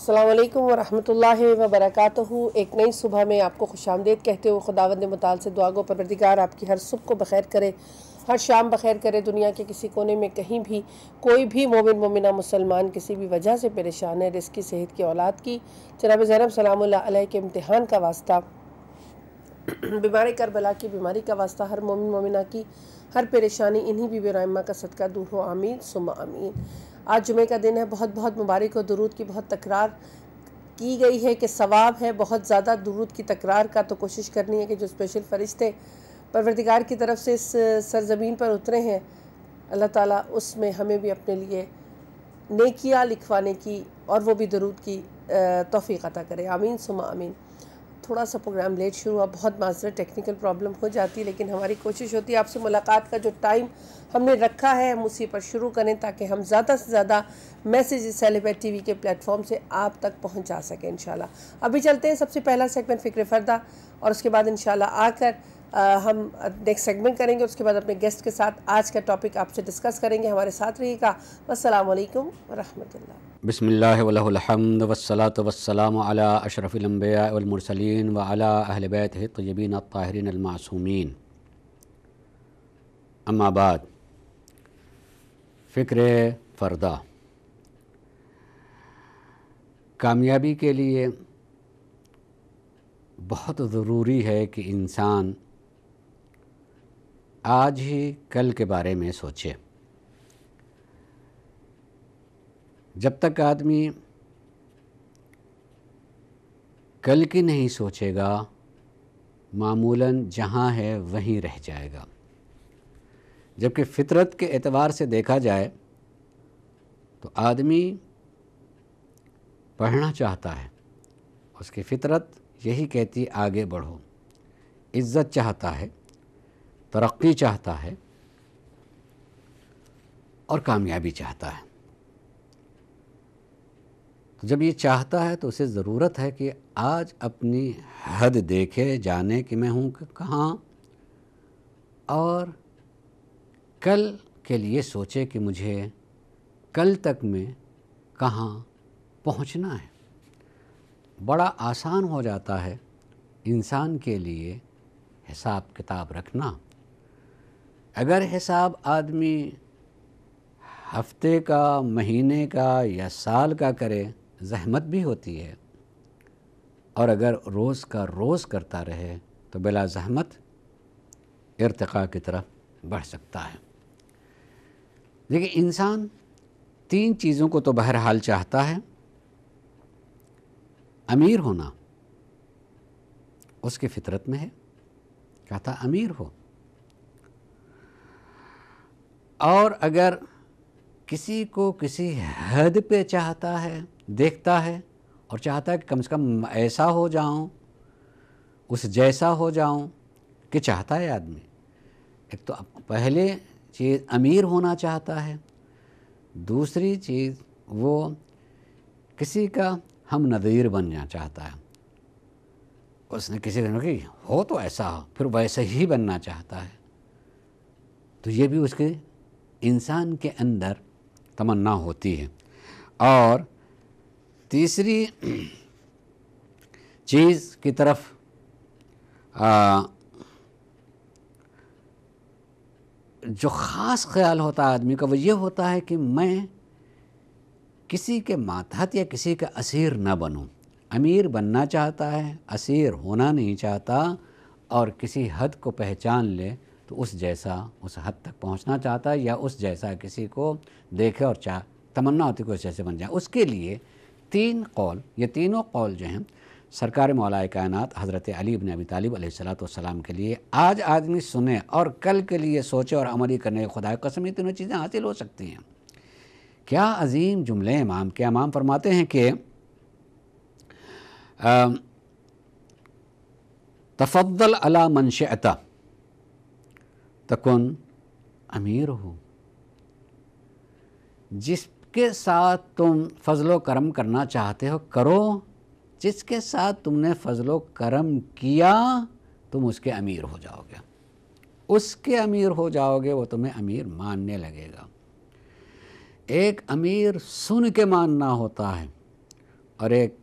السلام علیکم ورحمۃ اللہ وبرکاتہ۔ ایک نئی صبح میں آپ کو خوش آمدید کہتے ہوئے خداوند مطال سے دعا گو پروردگار، آپ کی ہر صبح کو بخیر کرے، ہر شام بخیر کرے۔ دنیا کے کسی کونے میں کہیں بھی کوئی بھی مومن، مومنہ، مسلمان کسی بھی وجہ سے پریشان ہے، رزق کی صحت کی اولاد کی۔ جناب زینب، سلام اللہ علیہ کے امتحان کا واسطہ۔ بیماری کربلا کی بیماری کا واسطہ۔ ہر مومن، مومنہ کی ہر پریشانی، انہی بھی برائمہ کا صدقہ دور ہو۔ آمین سم آمین۔ آج جمعہ کا دن ہے۔ بہت بہت مبارک و درود کی بہت تکرار کی گئی ہے کہ ثواب ہے، بہت زیادہ درود کی تکرار کا تو کوشش کرنی ہے کہ جو اسپیشل فرشتے پروردگار کی طرف سے اس سرزمین پر اترے ہیں، اللہ تعالیٰ اس میں ہمیں بھی اپنے لیے نیکیاں لکھوانے کی اور وہ بھی درود کی توفیق عطا کرے۔ آمین سما آمین۔ تھوڑا سا پروگرام لیٹ شروع ہوا، بہت معذرت ٹیکنیکل پرابلم ہو جاتی ہے لیکن ہماری کوشش ہوتی ہے آپ سے ملاقات کا جو ٹائم ہم نے رکھا ہے، ہم اسی پر شروع کریں تاکہ ہم زیادہ سے زیادہ میسیج سیلیبریٹ ٹی وی کے پلیٹ فارم سے آپ تک پہنچا سکیں انشاءاللہ۔ ابھی چلتے ہیں سب سے پہلا سیگمنٹ فکر فردہ، اور اس کے بعد انشاءاللہ آ کر ہم نیکسٹ سیگمنٹ کریں گے، اس کے بعد اپنے گیسٹ کے ساتھ آج کا ٹاپک آپ سے ڈسکس کریں گے، ہمارے ساتھ رہی گا۔ السلام علیکم ورحمۃ اللہ۔ بسم اللہ ولہ الحمد والصلاة والسلام علی اشرف الانبیاء والمرسلین وعلی اہل بیت طیبین الطاہرین المعصومین. اما بعد، فکر فردہ۔ کامیابی کے لیے بہت ضروری ہے کہ انسان آج ہی کل کے بارے میں سوچے۔ جب تک آدمی کل کی نہیں سوچے گا، معمولاً جہاں ہے وہیں رہ جائے گا۔ جبکہ فطرت کے اعتبار سے دیکھا جائے تو آدمی پڑھنا چاہتا ہے، اس کی فطرت یہی کہتی آگے بڑھو۔ عزت چاہتا ہے، ترقی چاہتا ہے اور کامیابی چاہتا ہے۔ جب یہ چاہتا ہے تو اسے ضرورت ہے کہ آج اپنی حد دیکھے، جانے کہ میں ہوں کہاں۔ اور کل کے لیے سوچے کہ مجھے کل تک میں کہاں پہنچنا ہے۔ بڑا آسان ہو جاتا ہے انسان کے لیے حساب کتاب رکھنا۔ اگر حساب آدمی ہفتے کا، مہینے کا یا سال کا کرے زحمت بھی ہوتی ہے۔ اور اگر روز کا روز کرتا رہے تو بلا زحمت ارتقاء کی طرف بڑھ سکتا ہے۔ دیکھیں، انسان تین چیزوں کو تو بہرحال چاہتا ہے۔ امیر ہونا اس کی فطرت میں ہے۔ کہتا، امیر ہو۔ اور اگر کسی کو کسی حد پہ چاہتا ہے دیکھتا ہے اور چاہتا ہے کہ کم سے کم ایسا ہو جاؤں، اس جیسا ہو جاؤں کہ چاہتا ہے آدمی۔ ایک تو پہلے چیز امیر ہونا چاہتا ہے، دوسری چیز وہ کسی کا ہم نظیر بننا چاہتا ہے۔ اس نے کسی نے کہ ہو تو ایسا ہو پھر ویسے ہی بننا چاہتا ہے۔ تو یہ بھی اس کے انسان کے اندر تمنا ہوتی ہے۔ اور تیسری چیز کی طرف جو خاص خیال ہوتا ہے آدمی کا، وہ یہ ہوتا ہے کہ میں کسی کے ماتحت یا کسی کا اسیر نہ بنوں۔ امیر بننا چاہتا ہے، اسیر ہونا نہیں چاہتا، اور کسی حد کو پہچان لے تو اس جیسا، اس حد تک پہنچنا چاہتا ہے یا اس جیسا کسی کو دیکھے اور چاہ، تمنا ہوتی کہ اس جیسے بن جائے۔ اس کے لیے تین قول یہ تینوں قول جو ہیں، سرکار مولا کائنات حضرت علی بن ابی طالب علیہ السلاۃ والسلام کے لیے آج آدمی سنے اور کل کے لیے سوچے اور عملی کرنے خدا قسم یہ تینوں چیزیں حاصل ہو سکتی ہیں۔ کیا عظیم جملے امام کے امام فرماتے ہیں کہ تفضل علی منشعتا تکن امیر ہو جس کے ساتھ تم فضل و کرم کرنا چاہتے ہو، کرو۔ جس کے ساتھ تم نے فضل و کرم کیا، تم اس کے امیر ہو جاؤ گے۔ اس کے امیر ہو جاؤ گے، وہ تمہیں امیر ماننے لگے گا۔ ایک امیر سن کے ماننا ہوتا ہے اور ایک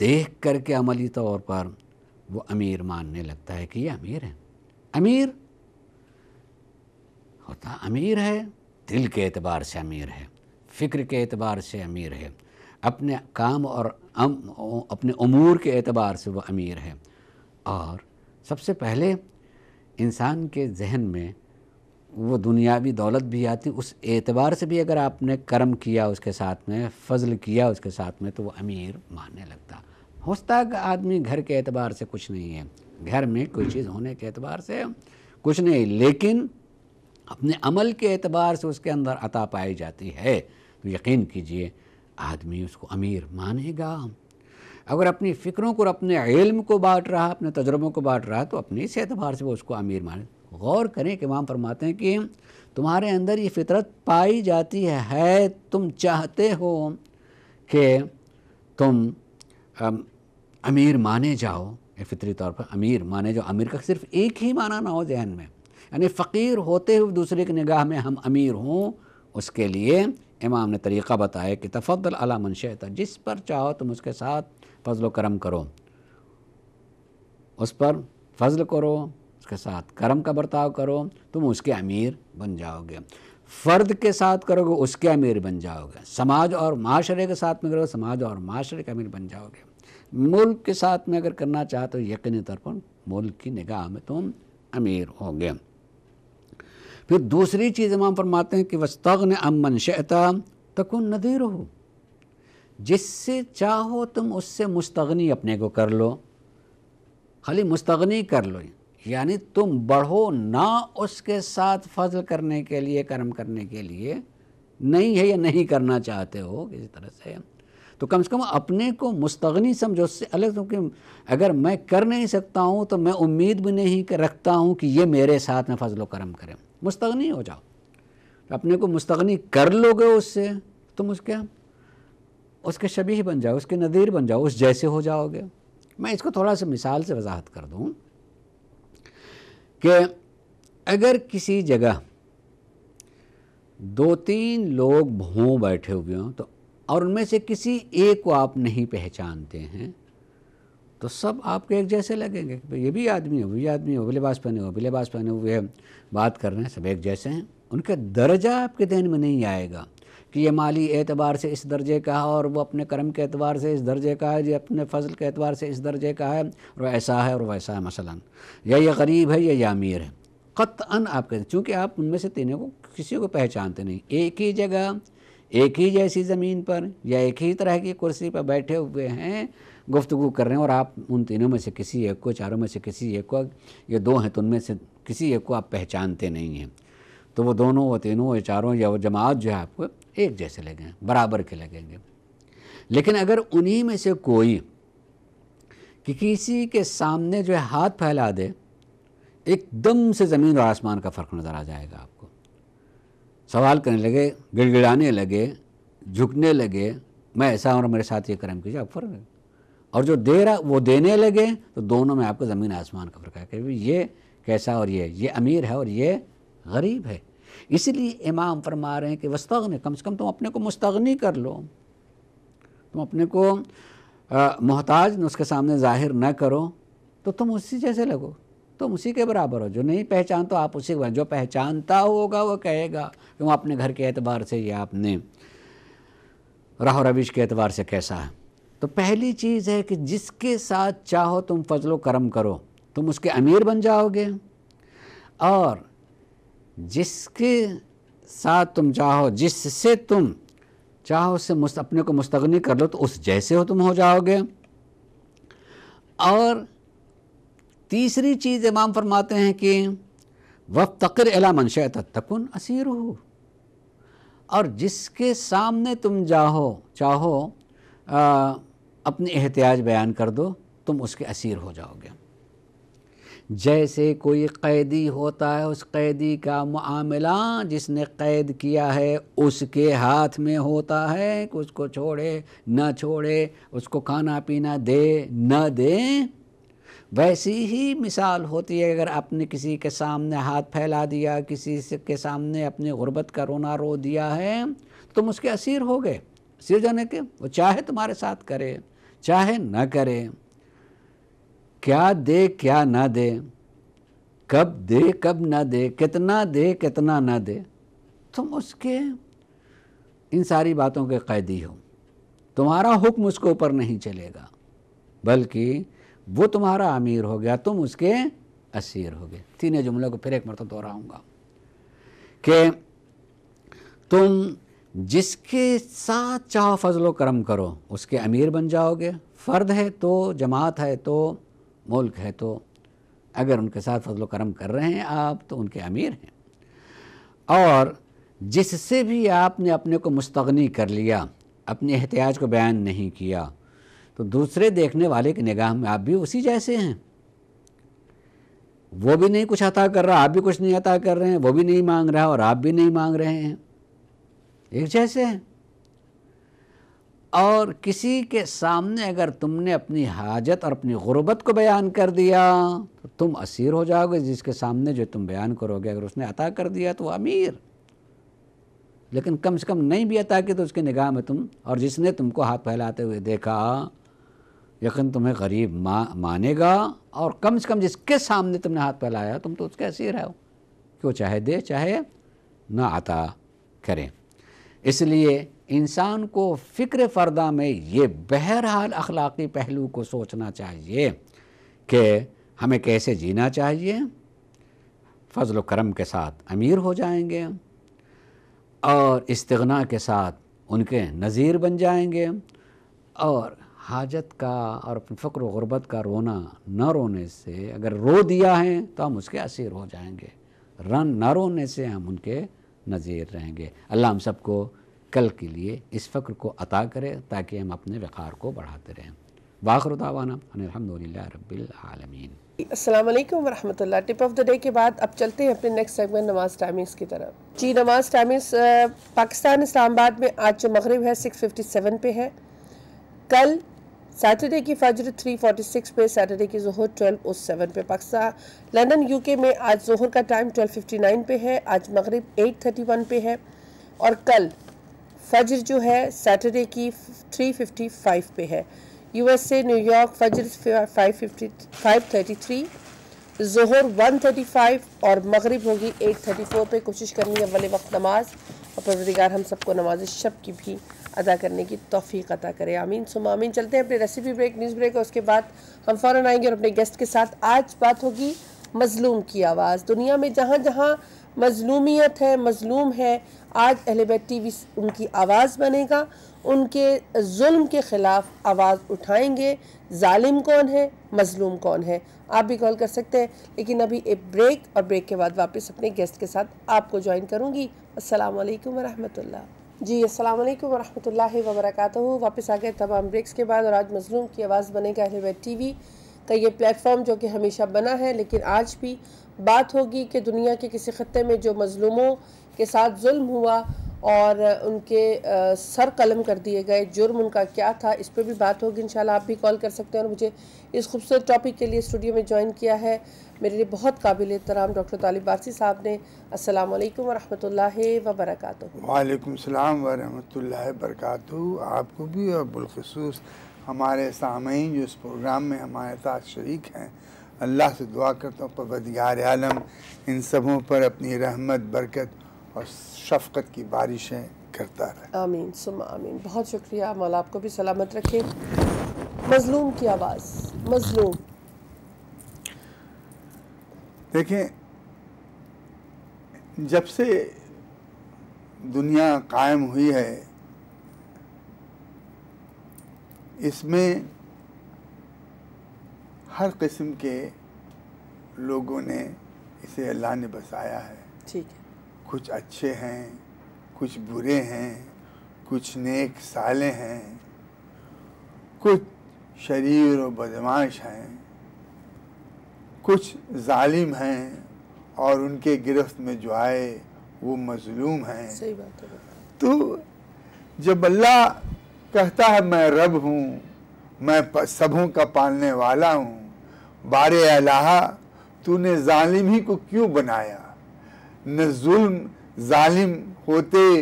دیکھ کر کے عملی طور پر وہ امیر ماننے لگتا ہے کہ یہ امیر ہے۔ امیر ہوتا، امیر ہے، دل کے اعتبار سے امیر ہے۔ فکر کے اعتبار سے امیر ہے۔ اپنے کام اور اپنے امور کے اعتبار سے وہ امیر ہے۔ اور سب سے پہلے انسان کے ذہن میں وہ دنیاوی دولت بھی آتی، اس اعتبار سے بھی اگر آپ نے کرم کیا اس کے ساتھ میں، فضل کیا اس کے ساتھ میں، تو وہ امیر ماننے لگتا۔ ہوتا کہ آدمی گھر کے اعتبار سے کچھ نہیں ہے۔ گھر میں کوئی چیز ہونے کے اعتبار سے کچھ نہیں، لیکن اپنے عمل کے اعتبار سے اس کے اندر عطا پائی جاتی ہے۔ تو یقین کیجیے، آدمی اس کو امیر مانے گا۔ اگر اپنی فکروں کو اور اپنے علم کو بانٹ رہا، اپنے تجربوں کو بانٹ رہا، تو اپنی اس اعتبار سے وہ اس کو امیر مانے۔ غور کریں کہ امام فرماتے ہیں کہ تمہارے اندر یہ فطرت پائی جاتی ہے ہے، تم چاہتے ہو کہ تم امیر مانے جاؤ۔ فطری طور پر امیر مانے جاؤ۔ امیر کا صرف ایک ہی معنی نہ ہو ذہن میں۔ یعنی فقیر ہوتے ہوئے دوسرے کی نگاہ میں ہم امیر ہوں، اس کے لیے امام نے طریقہ بتایا کہ تفضل علی منشیتا جس پر چاہو تم اس کے ساتھ فضل و کرم کرو۔ اس پر فضل کرو، اس کے ساتھ کرم کا برتاؤ کرو، تم اس کے امیر بن جاؤ گے۔ فرد کے ساتھ کرو گے، اس کے امیر بن جاؤ گے۔ سماج اور معاشرے کے ساتھ میں کرو سماج اور معاشرے کے امیر بن جاؤ گے۔ ملک کے ساتھ میں اگر کرنا چاہتے ہو، یقینی طور پر ملک کی نگاہ میں تم امیر ہو گے۔ پھر دوسری چیز امام فرماتے ہیں کہ وسطن امن شعتا تکن ندیر ہو جس سے چاہو تم اس سے مستغنی اپنے کو کر لو۔ خالی مستغنی کر لو۔ یعنی تم بڑھو نہ اس کے ساتھ فضل کرنے کے لیے، کرم کرنے کے لیے۔ نہیں ہے یا نہیں کرنا چاہتے ہو، کسی طرح سے۔ تو کم سے کم اپنے کو مستغنی سمجھو۔ اس سے الگ کہ اگر میں کر نہیں سکتا ہوں تو میں امید بھی نہیں رکھتا ہوں کہ یہ میرے ساتھ میں فضل و کرم کرے۔ مستغنی ہو جاؤ۔ اپنے کو مستغنی کر لو گے اس سے، تم اس کے اس کے شبیہ بن جاؤ، اس کے نظیر بن جاؤ، اس جیسے ہو جاؤ گے۔ میں اس کو تھوڑا سا مثال سے وضاحت کر دوں کہ اگر کسی جگہ دو تین لوگ بھوں بیٹھے ہوئے ہوں تو اور ان میں سے کسی ایک کو آپ نہیں پہچانتے ہیں تو سب آپ کے ایک جیسے لگیں گے کہ یہ بھی آدمی ہو بھی آدمی ہو بھی لباس پہنے ہو بھی لباس پہنے ہوئے بات کر رہے ہیں، سب ایک جیسے ہیں۔ ان کا درجہ آپ کے ذہن میں نہیں آئے گا کہ یہ مالی اعتبار سے اس درجے کا ہے اور وہ اپنے کرم کے اعتبار سے اس درجے کا ہے، یہ اپنے فضل کے اعتبار سے اس درجے کا ہے اور ایسا ہے اور ویسا ہے مثلا۔ یا یہ غریب ہے یا یہ امیر ہے۔ قطعاً آپ کہتے ہیں، چونکہ آپ ان میں سے تینوں کو کسی کو پہچانتے نہیں۔ ایک ہی جگہ، ایک ہی جیسی زمین پر یا ایک ہی طرح کی کرسی پر بیٹھے ہوئے ہیں گفتگو کر رہے ہیں اور آپ ان تینوں میں سے کسی ایک کو، چاروں میں سے کسی ایک کو یہ دو ہیں تو ان میں سے کسی ایک کو آپ پہچانتے نہیں ہیں۔ تو وہ دونوں، وہ تینوں یا چاروں یا وہ جماعت جو ہے آپ کو ایک جیسے لگیں برابر کے لگیں گے۔ لیکن اگر انہی میں سے کوئی کہ کسی کے سامنے جو ہے ہاتھ پھیلا دے، ایک دم سے زمین اور آسمان کا فرق نظر آ جائے گا آپ کو۔ سوال کرنے لگے گڑ گڑانے لگے، جھکنے لگے، میں ایسا ہوں اور میرے ساتھ یہ کرم کیجیے، آپ فرق اور جو دے رہا وہ دینے لگے، تو دونوں میں آپ کو زمین آسمان کا فرق ہے کہ یہ کیسا اور یہ یہ امیر ہے اور یہ غریب ہے۔ اس لیے امام فرما رہے ہیں کہ وسطغن کم سے کم تم اپنے کو مستغنی کر لو۔ تم اپنے کو محتاج اس کے سامنے ظاہر نہ کرو، تو تم اسی جیسے لگو۔ تم اسی کے برابر ہو۔ جو نہیں پہچان تو آپ اسی کے جو پہچانتا ہوگا وہ کہے گا کہ وہ اپنے گھر کے اعتبار سے یا اپنے راہ و روش کے اعتبار سے کیسا ہے۔ تو پہلی چیز ہے کہ جس کے ساتھ چاہو تم فضل و کرم کرو، تم اس کے امیر بن جاؤ گے۔ اور جس کے ساتھ تم چاہو، جس سے تم چاہو اس سے اپنے کو مستغنی کر لو، تو اس جیسے ہو تم ہو جاؤ گے۔ اور تیسری چیز امام فرماتے ہیں کہ وقت تقر الا منشیت تکن اسیر ہو اور جس کے سامنے تم جاہو، چاہو اپنی احتیاج بیان کر دو، تم اس کے اسیر ہو جاؤ گے۔ جیسے کوئی قیدی ہوتا ہے، اس قیدی کا معاملہ جس نے قید کیا ہے، اس کے ہاتھ میں ہوتا ہے۔ کہ اس کو چھوڑے، نہ چھوڑے، اس کو کھانا پینا دے، نہ دے۔ ویسی ہی مثال ہوتی ہے، اگر اپنے کسی کے سامنے ہاتھ پھیلا دیا، کسی کے سامنے اپنی غربت کا رونا رو دیا ہے، تم اس کے اسیر ہو گئے۔ اسیر جانے کے وہ چاہے تمہارے ساتھ کرے، چاہے نہ کرے، کیا دے کیا نہ دے، کب دے کب نہ دے، کتنا دے کتنا نہ دے۔ تم اس کے ان ساری باتوں کے قیدی ہو۔ تمہارا حکم اس کے اوپر نہیں چلے گا، بلکہ وہ تمہارا امیر ہو گیا، تم اس کے اسیر ہو گئے۔ تین جملوں کو پھر ایک مرتبہ دہراؤں گا کہ تم جس کے ساتھ چاہو فضل و کرم کرو، اس کے امیر بن جاؤ گے۔ فرد ہے تو، جماعت ہے تو، ملک ہے تو۔ اگر ان کے ساتھ فضل و کرم کر رہے ہیں آپ، تو ان کے امیر ہیں۔ اور جس سے بھی آپ نے اپنے کو مستغنی کر لیا اپنے احتیاج کو بیان نہیں کیا، تو دوسرے دیکھنے والے کی نگاہ میں آپ بھی اسی جیسے ہیں۔ وہ بھی نہیں کچھ عطا کر رہا، آپ بھی کچھ نہیں عطا کر رہے ہیں، وہ بھی نہیں مانگ رہا اور آپ بھی نہیں مانگ رہے ہیں۔ ایک جیسے ہیں۔ اور کسی کے سامنے اگر تم نے اپنی حاجت اور اپنی غربت کو بیان کر دیا، تو تم اسیر ہو جاؤ گے۔ جس کے سامنے جو تم بیان کرو گے، اگر اس نے عطا کر دیا تو وہ امیر۔ لیکن کم سے کم نہیں بھی عطا کی تو اس کی نگاہ میں تم، اور جس نے تم کو ہاتھ پھیلاتے ہوئے دیکھا، یقین تمہیں غریب مانے گا۔ اور کم سے کم جس کے سامنے تم نے ہاتھ پھیلایا، تم تو اس کے اسیر ہے کہ وہ چاہے دے، چاہے نہ عطا کریں اس لیے انسان کو فکر فردہ میں یہ بہرحال اخلاقی پہلو کو سوچنا چاہیے کہ ہمیں کیسے جینا چاہیے۔ فضل و کرم کے ساتھ امیر ہو جائیں گے اور استغنا کے ساتھ ان کے نظیر بن جائیں گے اور حاجت کا اور فقر و غربت کا رونا نہ رونے سے، اگر رو دیا ہے تو ہم اس کے اسیر ہو جائیں گے۔ رن نہ رونے سے ہم ان کے نظیر رہیں گے۔ اللہ ہم سب کو کل کے لیے اس فقر کو عطا کرے تاکہ ہم اپنے وقار کو بڑھاتے رہیں۔ باخر دعوانا الحمد للہ رب العالمین۔ السلام علیکم ورحمۃ اللہ۔ ٹپ آف دا ڈے کے بعد اب چلتے ہیں اپنے نیکسٹ سیگمنٹ نماز ٹائمنگز کی طرف۔ جی نماز ٹائمنگز پاکستان اسلام آباد میں آج جو مغرب ہے سکس ففٹی سیون پہ ہے۔ کل سیٹرڈے کی فجر 346 پہ، سیٹرڈے کی ظہر 1207 پہ۔ پاکستان، لندن، یو کے میں آج ظہر کا ٹائم 1259 پہ ہے، آج مغرب 831 پہ ہے۔ اور کل فجر جو ہے، سیٹرڈے کی 355 پہ ہے۔ U S A, New York, فجر 533 ظہر 135 اور مغرب ہوگی 834 پہ۔ کوشش کرنی ہے اول وقت نماز۔ اور پروردگار ہم سب کو نماز شب کی بھی ادا کرنے کی توفیق عطا کرے۔ آمین۔ سم آمین۔ چلتے ہیں اپنے ریسیپی بریک نیوز بریک اور اس کے بعد ہم فوراً آئیں گے اور اپنے گیسٹ کے ساتھ۔ آج بات ہوگی مظلوم کی آواز۔ دنیا میں جہاں جہاں مظلومیت ہے، مظلوم ہے، آج اہل بیت ٹی وی ان کی آواز بنے گا۔ ان کے ظلم کے خلاف آواز اٹھائیں گے۔ ظالم کون ہے؟ مظلوم کون ہے؟ آپ بھی کال کر سکتے ہیں۔ لیکن ابھی ایک بریک اور بریک کے بعد واپس اپنے گیسٹ کے ساتھ آپ کو جوائن کروں گی۔ السلام علیکم ورحمۃ اللہ۔ جی السلام علیکم ورحمۃ اللہ وبرکاتہ۔ واپس آ گئے تمام بریکس کے بعد اور آج مظلوم کی آواز بنے گا اہل بیت ٹی وی کا یہ پلیٹ فارم جو کہ ہمیشہ بنا ہے۔ لیکن آج بھی بات ہوگی کہ دنیا کے کسی خطے میں جو مظلوموں کے ساتھ ظلم ہوا اور ان کے سر قلم کر دیے گئے، جرم ان کا کیا تھا، اس پہ بھی بات ہوگی، انشاءاللہ آپ بھی کال کر سکتے ہیں اور مجھے اس خوبصورت ٹاپک کے لیے اسٹوڈیو میں جوائن کیا ہے۔ میرے لیے بہت قابل احترام ڈاکٹر طالب بارسی صاحب نے۔ السلام علیکم ورحمۃ اللہ وبرکاتہ۔ وعلیکم السلام ورحمۃ اللہ وبرکاتہ۔ آپ کو بھی اور بالخصوص ہمارے سامعین جو اس پروگرام میں ہمارے ساتھ شریک ہیں، اللہ سے دعا کرتا ہوں، پروردگار عالم، ان سبوں پر اپنی رحمت، برکت اور شفقت کی بارشیں کرتا رہے۔ آمین سم آمین۔ بہت شکریہ مولا آپ کو بھی سلامت رکھے۔ مظلوم کی آواز مظلوم۔ دیکھیں جب سے دنیا قائم ہوئی ہے اس میں ہر قسم کے لوگوں نے اسے اللہ نے بسایا ہے۔ ٹھیک ہے۔ کچھ اچھے ہیں کچھ برے ہیں کچھ نیک سالے ہیں کچھ شریر و بدماش ہیں کچھ ظالم ہیں اور ان کے گرفت میں جو آئے وہ مظلوم ہیں۔ تو جب اللہ کہتا ہے میں رب ہوں میں سبوں کا پالنے والا ہوں بار الہ تو نے ظالم ہی کو کیوں بنایا؟ نہ ظلم ظالم ہوتے،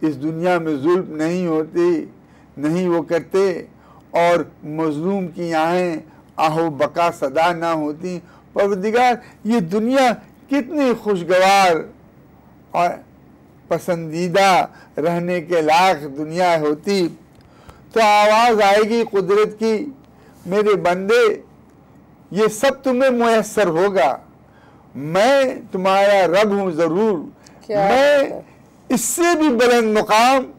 اس دنیا میں ظلم نہیں ہوتے، نہیں وہ کرتے، اور مظلوم کی آہیں آہو بقا صدا نہ ہوتی۔ پروردگار، یہ دنیا کتنی خوشگوار اور پسندیدہ رہنے کے لائق دنیا ہوتی۔ تو آواز آئے گی قدرت کی، میرے بندے، یہ سب تمہیں میسر ہوگا۔ میں تمہارا رب ہوں ضرور۔ میں اس سے بھی بلند مقام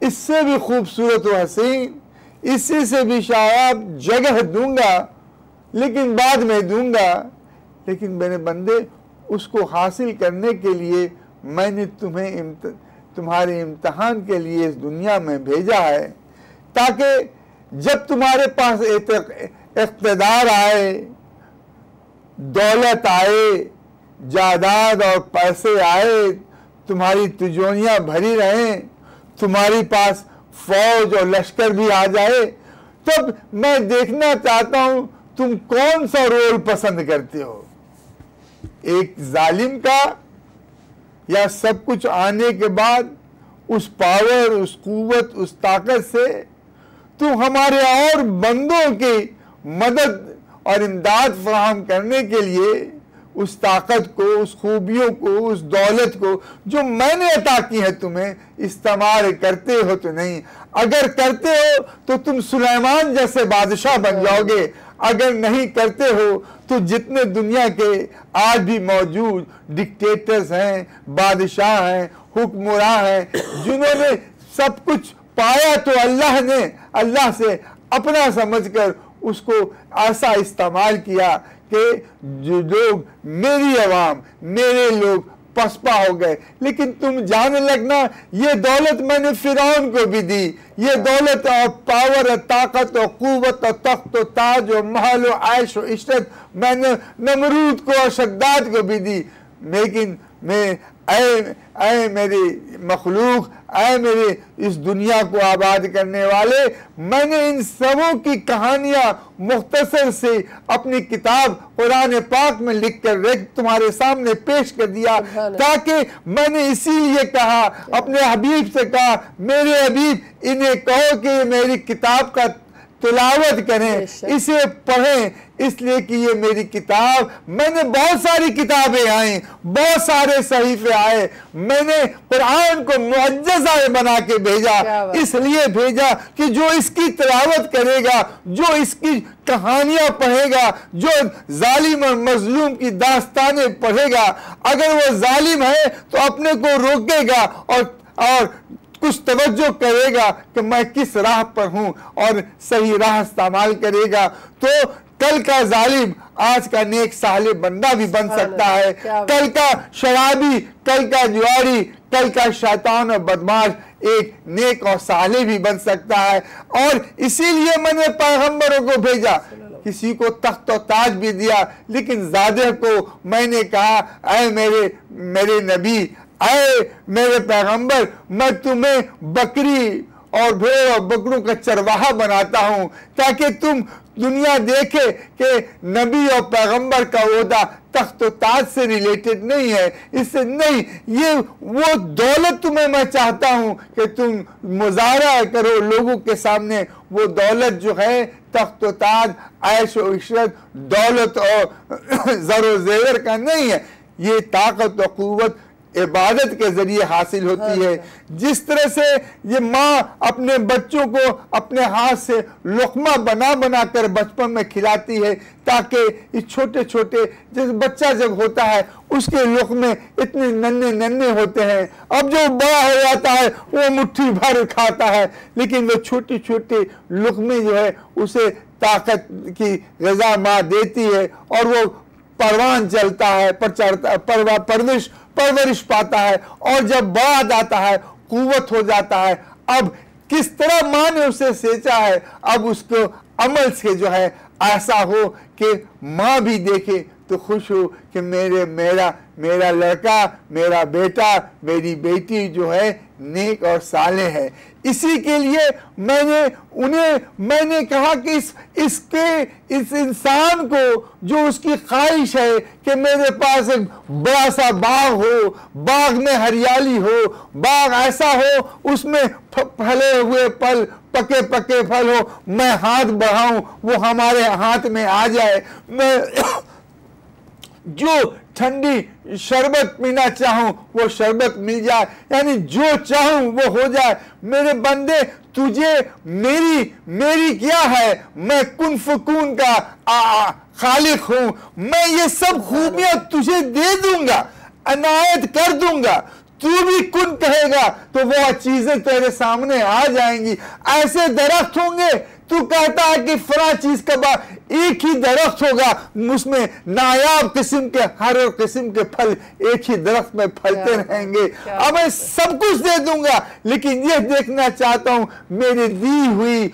اس سے بھی خوبصورت و حسین اسی سے بھی شایاب جگہ دوں گا لیکن بعد میں دوں گا۔ لیکن میرے بندے اس کو حاصل کرنے کے لیے میں نے تمہیں تمہارے امتحان کے لیے اس دنیا میں بھیجا ہے تاکہ جب تمہارے پاس اقتدار آئے دولت آئے جائیداد اور پیسے آئے، تمہاری تجونیاں بھری رہیں، تمہاری پاس فوج اور لشکر بھی آ جائے، تب میں دیکھنا چاہتا ہوں تم کون سا رول پسند کرتے ہو؟ ایک ظالم کا یا سب کچھ آنے کے بعد اس پاور اس قوت، اس طاقت سے؟ تم ہمارے اور بندوں کی مدد اور امداد فراہم کرنے کے لیے اس طاقت کو اس خوبیوں کو اس دولت کو جو میں نے عطا کی ہے تمہیں استعمال کرتے ہو تو نہیں۔ اگر کرتے ہو تو تم سلیمان جیسے بادشاہ بن جاؤ گے۔ اگر نہیں کرتے ہو تو جتنے دنیا کے آج بھی موجود ڈکٹیٹرز ہیں بادشاہ ہیں حکمراں ہیں جنہوں نے سب کچھ پایا تو اللہ نے اللہ سے اپنا سمجھ کر اس کو ایسا استعمال کیا کہ جو لوگ میری عوام، میرے لوگ پسپا ہو گئے۔ لیکن تم جانے لگنا، یہ دولت میں نے فرعون کو بھی دی۔ یہ دولت اور پاور اور طاقت اور قوت اور تخت و تاج و محل و عائش و عشرت میں نے نمرود کو اور شداد کو بھی دی۔ لیکن میں اے اے میری مخلوق اے میرے اس دنیا کو آباد کرنے والے میں نے ان سبوں کی کہانیاں مختصر سے اپنی کتاب قرآن پاک میں لکھ کر تمہارے سامنے پیش کر دیا تاکہ میں نے اسی لیے کہا اپنے حبیب سے کہا میرے حبیب انہیں کہو کہ میری کتاب کا تلاوت کریں اسے پڑھیں اس لیے کہ یہ میری کتاب میں نے بہت ساری کتابیں آئیں بہت سارے صحیفے آئے میں نے قرآن کو معجزہ بنا کے بھیجا اس لیے بھیجا کہ جو اس کی تلاوت کرے گا جو اس کی کہانیاں پڑھے گا جو ظالم اور مظلوم کی داستانیں پڑھے گا اگر وہ ظالم ہے تو اپنے کو روکے گا اور اور کچھ توجہ کرے گا کہ میں کس راہ پر ہوں اور صحیح راہ استعمال کرے گا۔ تو کل کا ظالم آج کا نیک سالے بندہ بھی بن سکتا ہے۔ کل کا شرابی کل کا جواری کل کا شیطان اور بدماش ایک نیک اور سالے بھی بن سکتا ہے۔ اور اسی لیے میں نے پیغمبروں کو بھیجا۔ کسی کو تخت و تاج بھی دیا لیکن زادہ کو میں نے کہا اے میرے میرے نبی اے میرے پیغمبر میں تمہیں بکری اور بھیڑ اور بکروں کا چرواہا بناتا ہوں تاکہ تم دنیا دیکھے کہ نبی اور پیغمبر کا عہدہ تخت و تاج سے ریلیٹڈ نہیں ہے، اس سے نہیں، یہ وہ دولت تمہیں میں چاہتا ہوں کہ تم مظاہرہ کرو لوگوں کے سامنے۔ وہ دولت جو ہے، تخت و تاج، عیش و عشرت، دولت اور زر و زیور کا نہیں ہے۔ یہ طاقت و قوت عبادت کے ذریعے حاصل ہوتی ہے۔ جس طرح سے یہ ماں اپنے بچوں کو اپنے ہاتھ سے لقمہ بنا بنا کر بچپن میں کھلاتی ہے تاکہ یہ چھوٹے چھوٹے جیسے بچہ جب ہوتا ہے اس کے لقمے اتنے ننے ننے ہوتے ہیں۔ اب جو بڑا ہو جاتا ہے وہ مٹھی بھر کھاتا ہے لیکن وہ چھوٹی چھوٹی لقمے جو ہے اسے طاقت کی غذا ماں دیتی ہے اور وہ پروان چلتا ہے پرورش پرورش پاتا ہے۔ اور جب بعد آتا ہے، قوت ہو جاتا ہے۔ اب کس طرح ماں نے اسے سیچا ہے، اب اس کو عمل سے جو ہے ایسا ہو کہ ماں بھی دیکھے تو خوش ہو کہ میرے میرا میرا لڑکا، میرا بیٹا، میری بیٹی جو ہے نیک اور صالح ہے۔ اسی کے لیے میں نے انہیں، میں نے کہا کہ اس اس کے، اس انسان کو جو اس کی خواہش ہے کہ میرے پاس ایک بڑا سا باغ ہو، باغ میں ہریالی ہو، باغ ایسا ہو، اس میں پھلے ہوئے پل پکے پکے پھل ہو، میں ہاتھ بڑھاؤں، وہ ہمارے ہاتھ میں آ جائے۔ میں جو ٹھنڈی شربت پینا چاہوں وہ شربت مل جائے یعنی جو چاہوں وہ ہو جائے۔ میرے بندے، تجھے میری میری کیا ہے؟ میں کن فکون کا خالق ہوں۔ میں یہ سب خوبیاں تجھے دے دوں گا، عنایت کر دوں گا۔ تو بھی کن کہے گا تو وہ چیزیں تیرے سامنے آ جائیں گی۔ ایسے درخت ہوں گے تو کہتا ہے کہ فرا چیز کا با ایک ہی درخت ہوگا اس میں نایاب قسم کے ہر قسم کے پھل ایک ہی درخت میں پھلتے رہیں گے۔ اب میں سب کچھ دے دوں گا لیکن یہ دیکھنا چاہتا ہوں میری دی ہوئی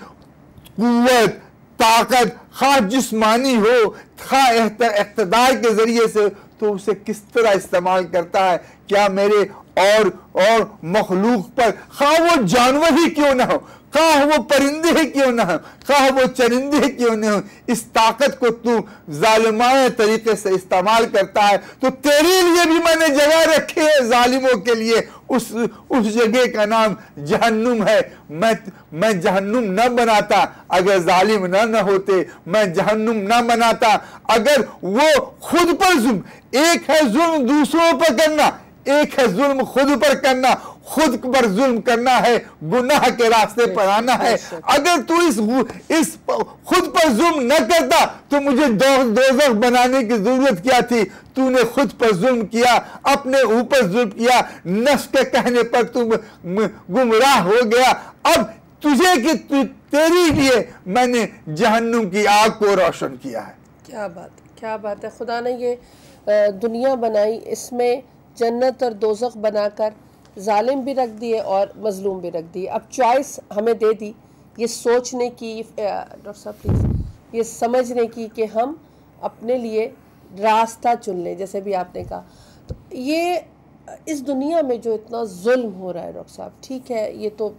قوت طاقت خواہ جسمانی ہو خواہ اقتدار کے ذریعے سے تو اسے کس طرح استعمال کرتا ہے؟ کیا میرے اور اور مخلوق پر خواہ وہ جانور ہی کیوں نہ ہو خواہ وہ پرندے کیوں نہ ہوں، خواہ وہ چرندے کیوں نہ ہوں۔ اس طاقت کو تو ظالمانہ طریقے سے استعمال کرتا ہے۔ تو تیرے لیے بھی میں نے جگہ رکھی ہے ظالموں کے لیے۔ اس اس جگہ کا نام جہنم ہے۔ میں میں جہنم نہ بناتا۔ اگر ظالم نہ نہ ہوتے، میں جہنم نہ بناتا۔ اگر وہ خود پر ظلم، ایک ہے ظلم دوسروں پر کرنا، ایک ہے ظلم خود پر کرنا۔ خود پر ظلم کرنا ہے گناہ کے راستے پر آنا ہے۔ اگر تو اس اس خود پر ظلم نہ کرتا تو مجھے دوزخ بنانے کی ضرورت کیا تھی؟ تو نے خود پر ظلم کیا اپنے اوپر ظلم کیا نفس کے کہنے پر تو گمراہ ہو گیا۔ اب تجھے کہ تیری لیے میں نے جہنم کی آگ کو روشن کیا ہے۔ کیا بات کیا بات ہے؟ خدا نے یہ دنیا بنائی اس میں جنت اور دوزخ بنا کر ظالم بھی رکھ دیے اور مظلوم بھی رکھ دیے۔ اب چوائس ہمیں دے دی، یہ سوچنے کی ڈاکٹر صاحب، پلیز، یہ سمجھنے کی کہ ہم اپنے لیے راستہ چن لیں، جیسے بھی آپ نے کہا۔ تو یہ اس دنیا میں جو اتنا ظلم ہو رہا ہے، ڈاکٹر صاحب، ٹھیک ہے، یہ تو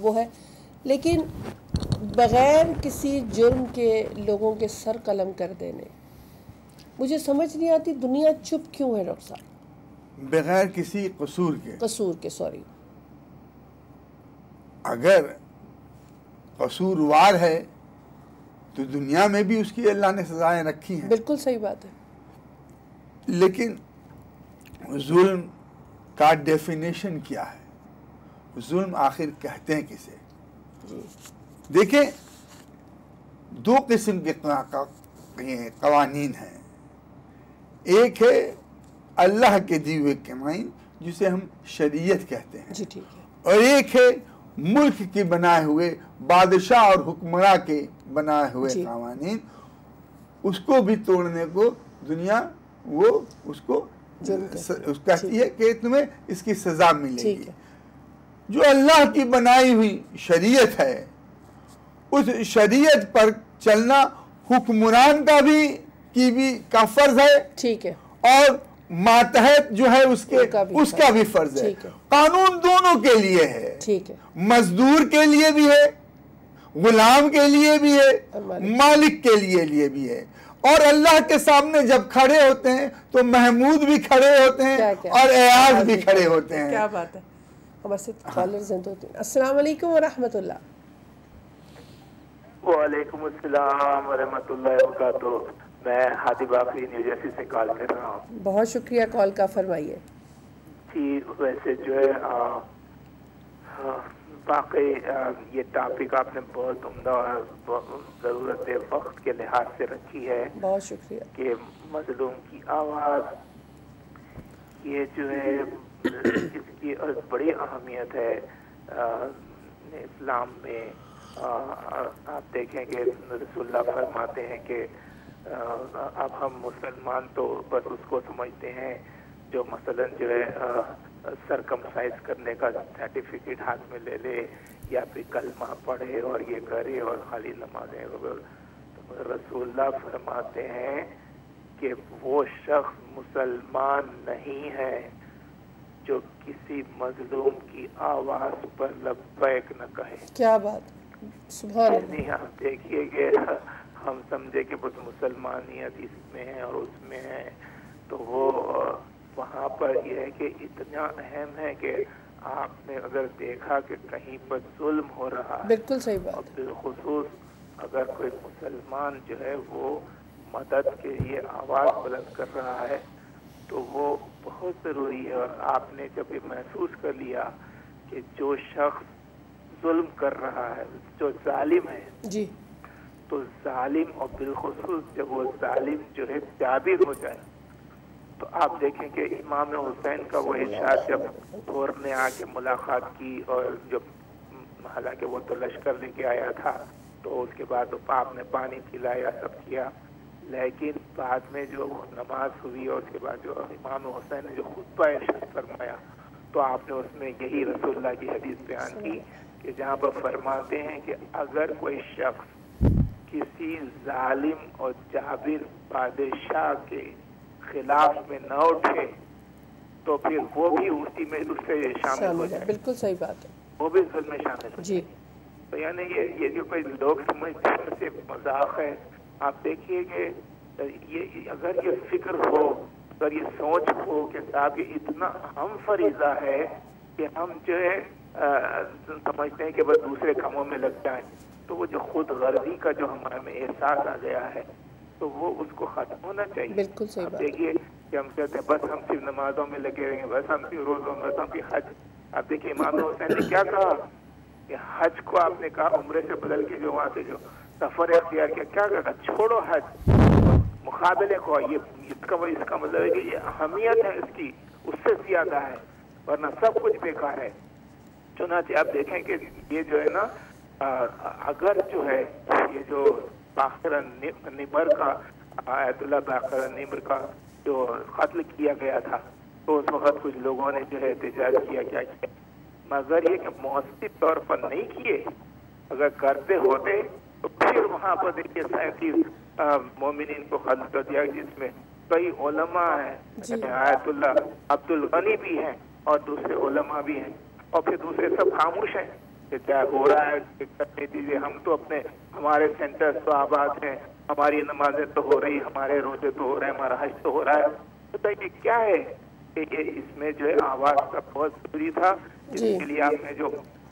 وہ ہے۔ لیکن بغیر کسی جرم کے لوگوں کے سر قلم کر دینے، مجھے سمجھ نہیں آتی دنیا چپ کیوں ہے، ڈاکٹر صاحب؟ بغیر کسی قصور کے۔ قصور کے سوری اگر قصوروار ہے تو دنیا میں بھی اس کی اللہ نے سزائیں رکھی ہیں۔ بالکل صحیح بات ہے۔ لیکن ظلم کا ڈیفینیشن کیا ہے؟ ظلم آخر کہتے ہیں کسے؟ جی۔ دیکھیں دو قسم کے قوانین ہیں۔ ایک ہے اللہ کے دیوے قوانین جسے ہم شریعت کہتے ہیں۔ جی ٹھیک ہے۔ اور ایک ہے ملک کے بنائے ہوئے بادشاہ اور حکمراں کے بنائے ہوئے جی۔ قوانین۔ اس کو بھی توڑنے کو دنیا وہ اس کو کہتی ہے کہ تمہیں اس کی سزا ملے گی۔ جو اللہ کی بنائی ہوئی شریعت ہے اس شریعت پر چلنا حکمران کا بھی کی بھی کا فرض ہے۔ ٹھیک ہے۔ اور ماتحت جو ہے اس کے اس کا بھی فرض ہے۔ قانون دونوں کے لیے ہے۔ مزدور کے لیے بھی ہے۔ غلام کے لیے بھی ہے۔ مالک۔ کے لیے لیے بھی ہے۔ اور اللہ کے سامنے جب کھڑے ہوتے ہیں تو محمود بھی کھڑے ہوتے ہیں اور ایاز بھی کھڑے ہوتے ہیں۔ کیا بات ہے؟ السلام علیکم ورحمت اللہ۔ وعلیکم السلام ورحمت اللہ وبرکاتہ۔ میں ہادی باقی نیو جرسی سے کال کر رہا ہوں۔ بہت شکریہ کال کا فرمائیے۔ جی ویسے جو ہے باقی یہ ٹاپک آپ نے بہت عمدہ اور ضرورت وقت کے لحاظ سے رکھی ہے بہت شکریہ۔ کہ مظلوم کی آواز یہ جو ہے اس کی بڑی اہمیت ہے۔ اسلام میں آپ دیکھیں کہ رسول اللہ فرماتے ہیں کہ اب ہم مسلمان تو بس اس کو سمجھتے ہیں جو مثلا جو ہے سرکمسائز کرنے کا سرٹیفکیٹ ہاتھ میں لے لے یا پھر کلمہ پڑھے اور یہ کرے اور خالی نمازیں رسول اللہ فرماتے ہیں کہ وہ شخص مسلمان نہیں ہے جو کسی مظلوم کی آواز پر لبیک نہ کہے۔ کیا بات؟ سبحان آپ دیکھیے کہ ہم سمجھے کہ بس مسلمانیت اس میں ہے اور اس میں ہے تو وہ وہاں پر یہ ہے کہ اتنا اہم ہے کہ آپ نے اگر دیکھا کہ کہیں پر ظلم ہو رہا ہے بالکل صحیح بات بالخصوص اگر کوئی مسلمان جو ہے وہ مدد کے لیے آواز بلند کر رہا ہے تو وہ بہت ضروری ہے۔ اور آپ نے جب یہ محسوس کر لیا کہ جو شخص ظلم کر رہا ہے جو ظالم ہے جی۔ تو ظالم اور بالخصوص جب وہ ظالم جو ہے جابر ہو جائے، تو آپ دیکھیں کہ امام حسین کا وہ ارشاد جب دور نے آ کے ملاقات کی اور جب حالانکہ وہ تو لشکر لے کے آیا تھا، تو اس کے بعد آپ نے پانی پلایا، سب کیا۔ لیکن بعد میں جو نماز ہوئی اور اس کے بعد جو امام حسین نے جو خطبہ ارشاد فرمایا، تو آپ نے اس میں یہی رسول اللہ کی حدیث بیان کی کہ جہاں پر فرماتے ہیں کہ اگر کوئی شخص کسی ظالم اور جابر بادشاہ کے خلاف میں نہ اٹھے تو پھر وہ بھی اسی میں اس سے شامل ہو جائے۔ بالکل صحیح بات ہے۔ وہ بھی ظلم میں شامل ہو جی۔ تو یعنی یہ یہ جو کوئی لوگ سمجھتے ہیں اسے مذاق ہے۔ آپ دیکھیے کہ یہ اگر یہ فکر ہو اگر یہ سوچ ہو کہ صاحب یہ اتنا اہم فریضہ ہے کہ ہم جو ہے سمجھتے ہیں کہ بس دوسرے کاموں میں لگ جائیں۔ تو وہ جو خود غرضی کا جو ہمارے میں احساس آ گیا ہے تو وہ اس کو ختم ہونا چاہیے۔ بالکل صحیح بات۔ دیکھیے کہ ہم کہتے ہیں بس ہم صرف نمازوں میں لگے رہیں گے بس ہم صرف روزوں میں بس ہم صرف حج۔ آپ دیکھیے امام حسین نے کیا کہا؟ کہ حج کو آپ نے کہا عمرے سے بدل کے جو وہاں سے جو سفر اختیار کیا کیا کہا چھوڑو حج۔ مقابلے کو یہ اس کا اس کا مطلب ہے کہ یہ اہمیت ہے اس کی اس سے زیادہ ہے ورنہ سب کچھ بیکار ہے۔ چنانچہ آپ دیکھیں کہ یہ جو ہے نا اگر جو ہے یہ جو باخر نمر کا آیت اللہ باخر نمر کا جو قتل کیا گیا تھا تو اس وقت کچھ لوگوں نے جو ہے احتجاج کیا کیا کیا مگر یہ کہ مؤثر طور پر نہیں کیے اگر کرتے ہوتے تو پھر وہاں پر دیکھیے سینتیس مومنین کو قتل کر دیا جس میں کئی علماء ہیں جی۔ آیت اللہ عبد الغنی بھی ہیں اور دوسرے علماء بھی ہیں اور پھر دوسرے سب خاموش ہیں کہ کیا ہو رہا ہے کرنے دیجیے ہم تو اپنے ہمارے سینٹر تو آباد ہیں ہماری نمازیں تو ہو رہی ہمارے روزے تو ہو رہے ہیں ہمارا حج تو ہو رہا ہے۔ بتائیے کیا ہے کہ یہ اس میں جو ہے آواز کا بہت ضروری تھا؟ جی۔ کے لیے آپ نے جو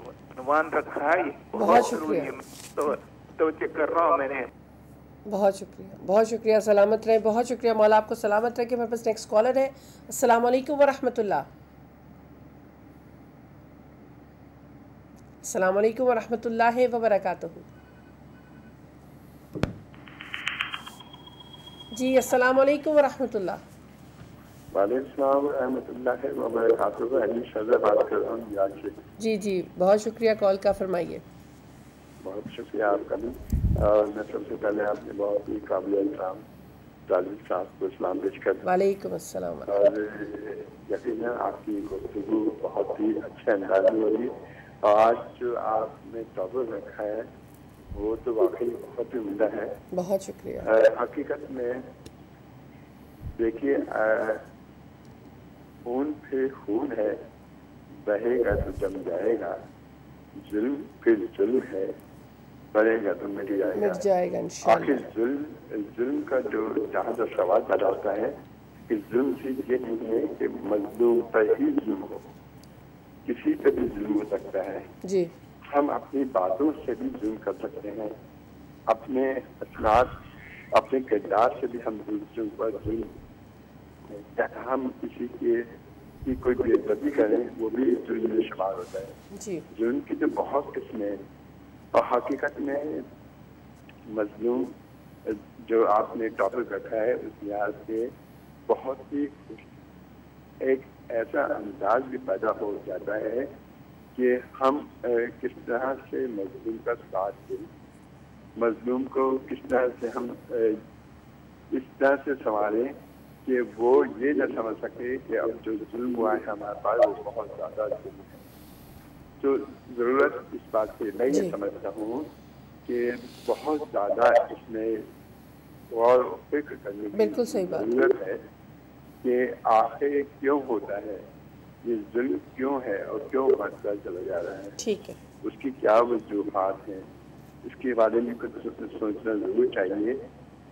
عنوان رکھا ہے یہ بہت۔ ضروری ہے۔ تو توجہ کر رہا ہوں میں نے۔ بہت شکریہ۔ بہت شکریہ سلامت رہے بہت شکریہ مولا آپ کو سلامت رہے کہ میرے پاس نیکسٹ کالر ہے۔ السلام علیکم ورحمۃ اللہ۔ السلام علیکم ورحمۃ اللہ وبرکاتہ۔ جی السلام علیکم ورحمۃ اللہ۔ وعلیکم السلام ورحمۃ اللہ وبرکاتہ۔ بات کر رہا ہوں سے جی جی بہت شکریہ کال کا فرمائیے۔ بہت شکریہ آپ کا بھی۔ میں سب سے پہلے آپ نے بہت ہی قابل احترام طالب صاحب کو اسلام پیش کر وعلیکم السلام۔ اور یقیناً آپ کی گفتگو بہت ہی اچھے انداز میں ہو رہی ہے آج جو آپ نے ٹاپک رکھا ہے وہ تو واقعی بہت ہی عمدہ ہے۔ بہت شکریہ۔ حقیقت میں دیکھیے خون پھر خون ہے بہے گا تو جم جائے گا ظلم پھر ظلم ہے بڑھے گا تو مٹ جائے گا۔ مٹ جائے گا آخر ظلم ظلم کا جو جہاں جو سوال پیدا ہوتا ہے کہ ظلم سے یہ نہیں ہے کہ مظلوم پر ہی ظلم ہو۔ کسی پہ بھی ظلم ہو سکتا ہے۔ جی۔ ہم اپنی باتوں سے بھی ظلم کر سکتے ہیں۔ اپنے اسناد اپنے کردار سے بھی ہم دوسروں پر ظلم۔ ہم کسی کے کی کوئی بے عزتی کریں وہ بھی ظلم میں شمار ہوتا ہے۔ جی۔ ظلم کی تو بہت قسمیں ہیں اور حقیقت میں مظلوم جو آپ نے ٹاپک رکھا ہے اس لحاظ سے بہت ہی ایک ایسا انداز بھی پیدا ہو جاتا ہے کہ ہم کس طرح سے مظلوم کا ساتھ دیں مظلوم کو کس طرح سے ہم اس طرح سے سنبھالیں کہ وہ یہ نہ سمجھ سکے کہ اب جو ظلم ہوا ہے ہمارے پاس وہ بہت زیادہ ظلم ہے تو ضرورت اس بات سے میں جی۔ یہ سمجھتا ہوں کہ بہت زیادہ اس میں غور و فکر کرنے کی۔ ضرورت ہے کہ آخر کیوں ہوتا ہے؟ یہ ظلم کیوں ہے اور کیوں بڑھتا چلا جا رہا ہے؟ ٹھیک ہے۔ اس کی کیا وجوہات ہیں؟ اس کے بارے میں کچھ سوچنا ضرور چاہیے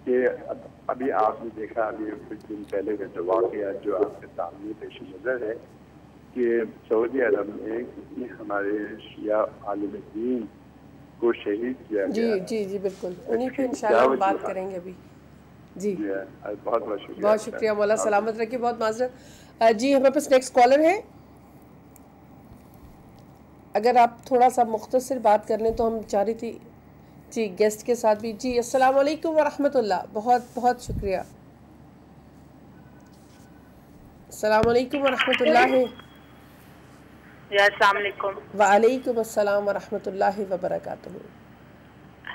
کہ اب- ابھی آپ نے دیکھا ابھی کچھ دن پہلے کا جو واقعہ جو آپ کے سامنے پیش نظر ہے کہ سعودی عرب میں کتنے ہمارے شیعہ عالم دین کو شہید کیا جی جی جی بالکل۔ انہیں پہ انشاءاللہ بات کریں گے ابھی۔ جی۔ بہت بہت شکریہ۔ بہت شکریہ مولا سلامت رکھیے بہت معذرت۔ جی ہمارے پاس نیکسٹ کالر ہے۔ اگر آپ تھوڑا سا مختصر بات کر لیں تو ہم چاہ رہی تھی جی گیسٹ کے ساتھ بھی۔ جی السلام علیکم ورحمۃ اللہ۔ بہت بہت شکریہ۔ السلام علیکم ورحمۃ اللہ۔ جی السلام علیکم۔ وعلیکم السلام ورحمۃ اللہ وبرکاتہ۔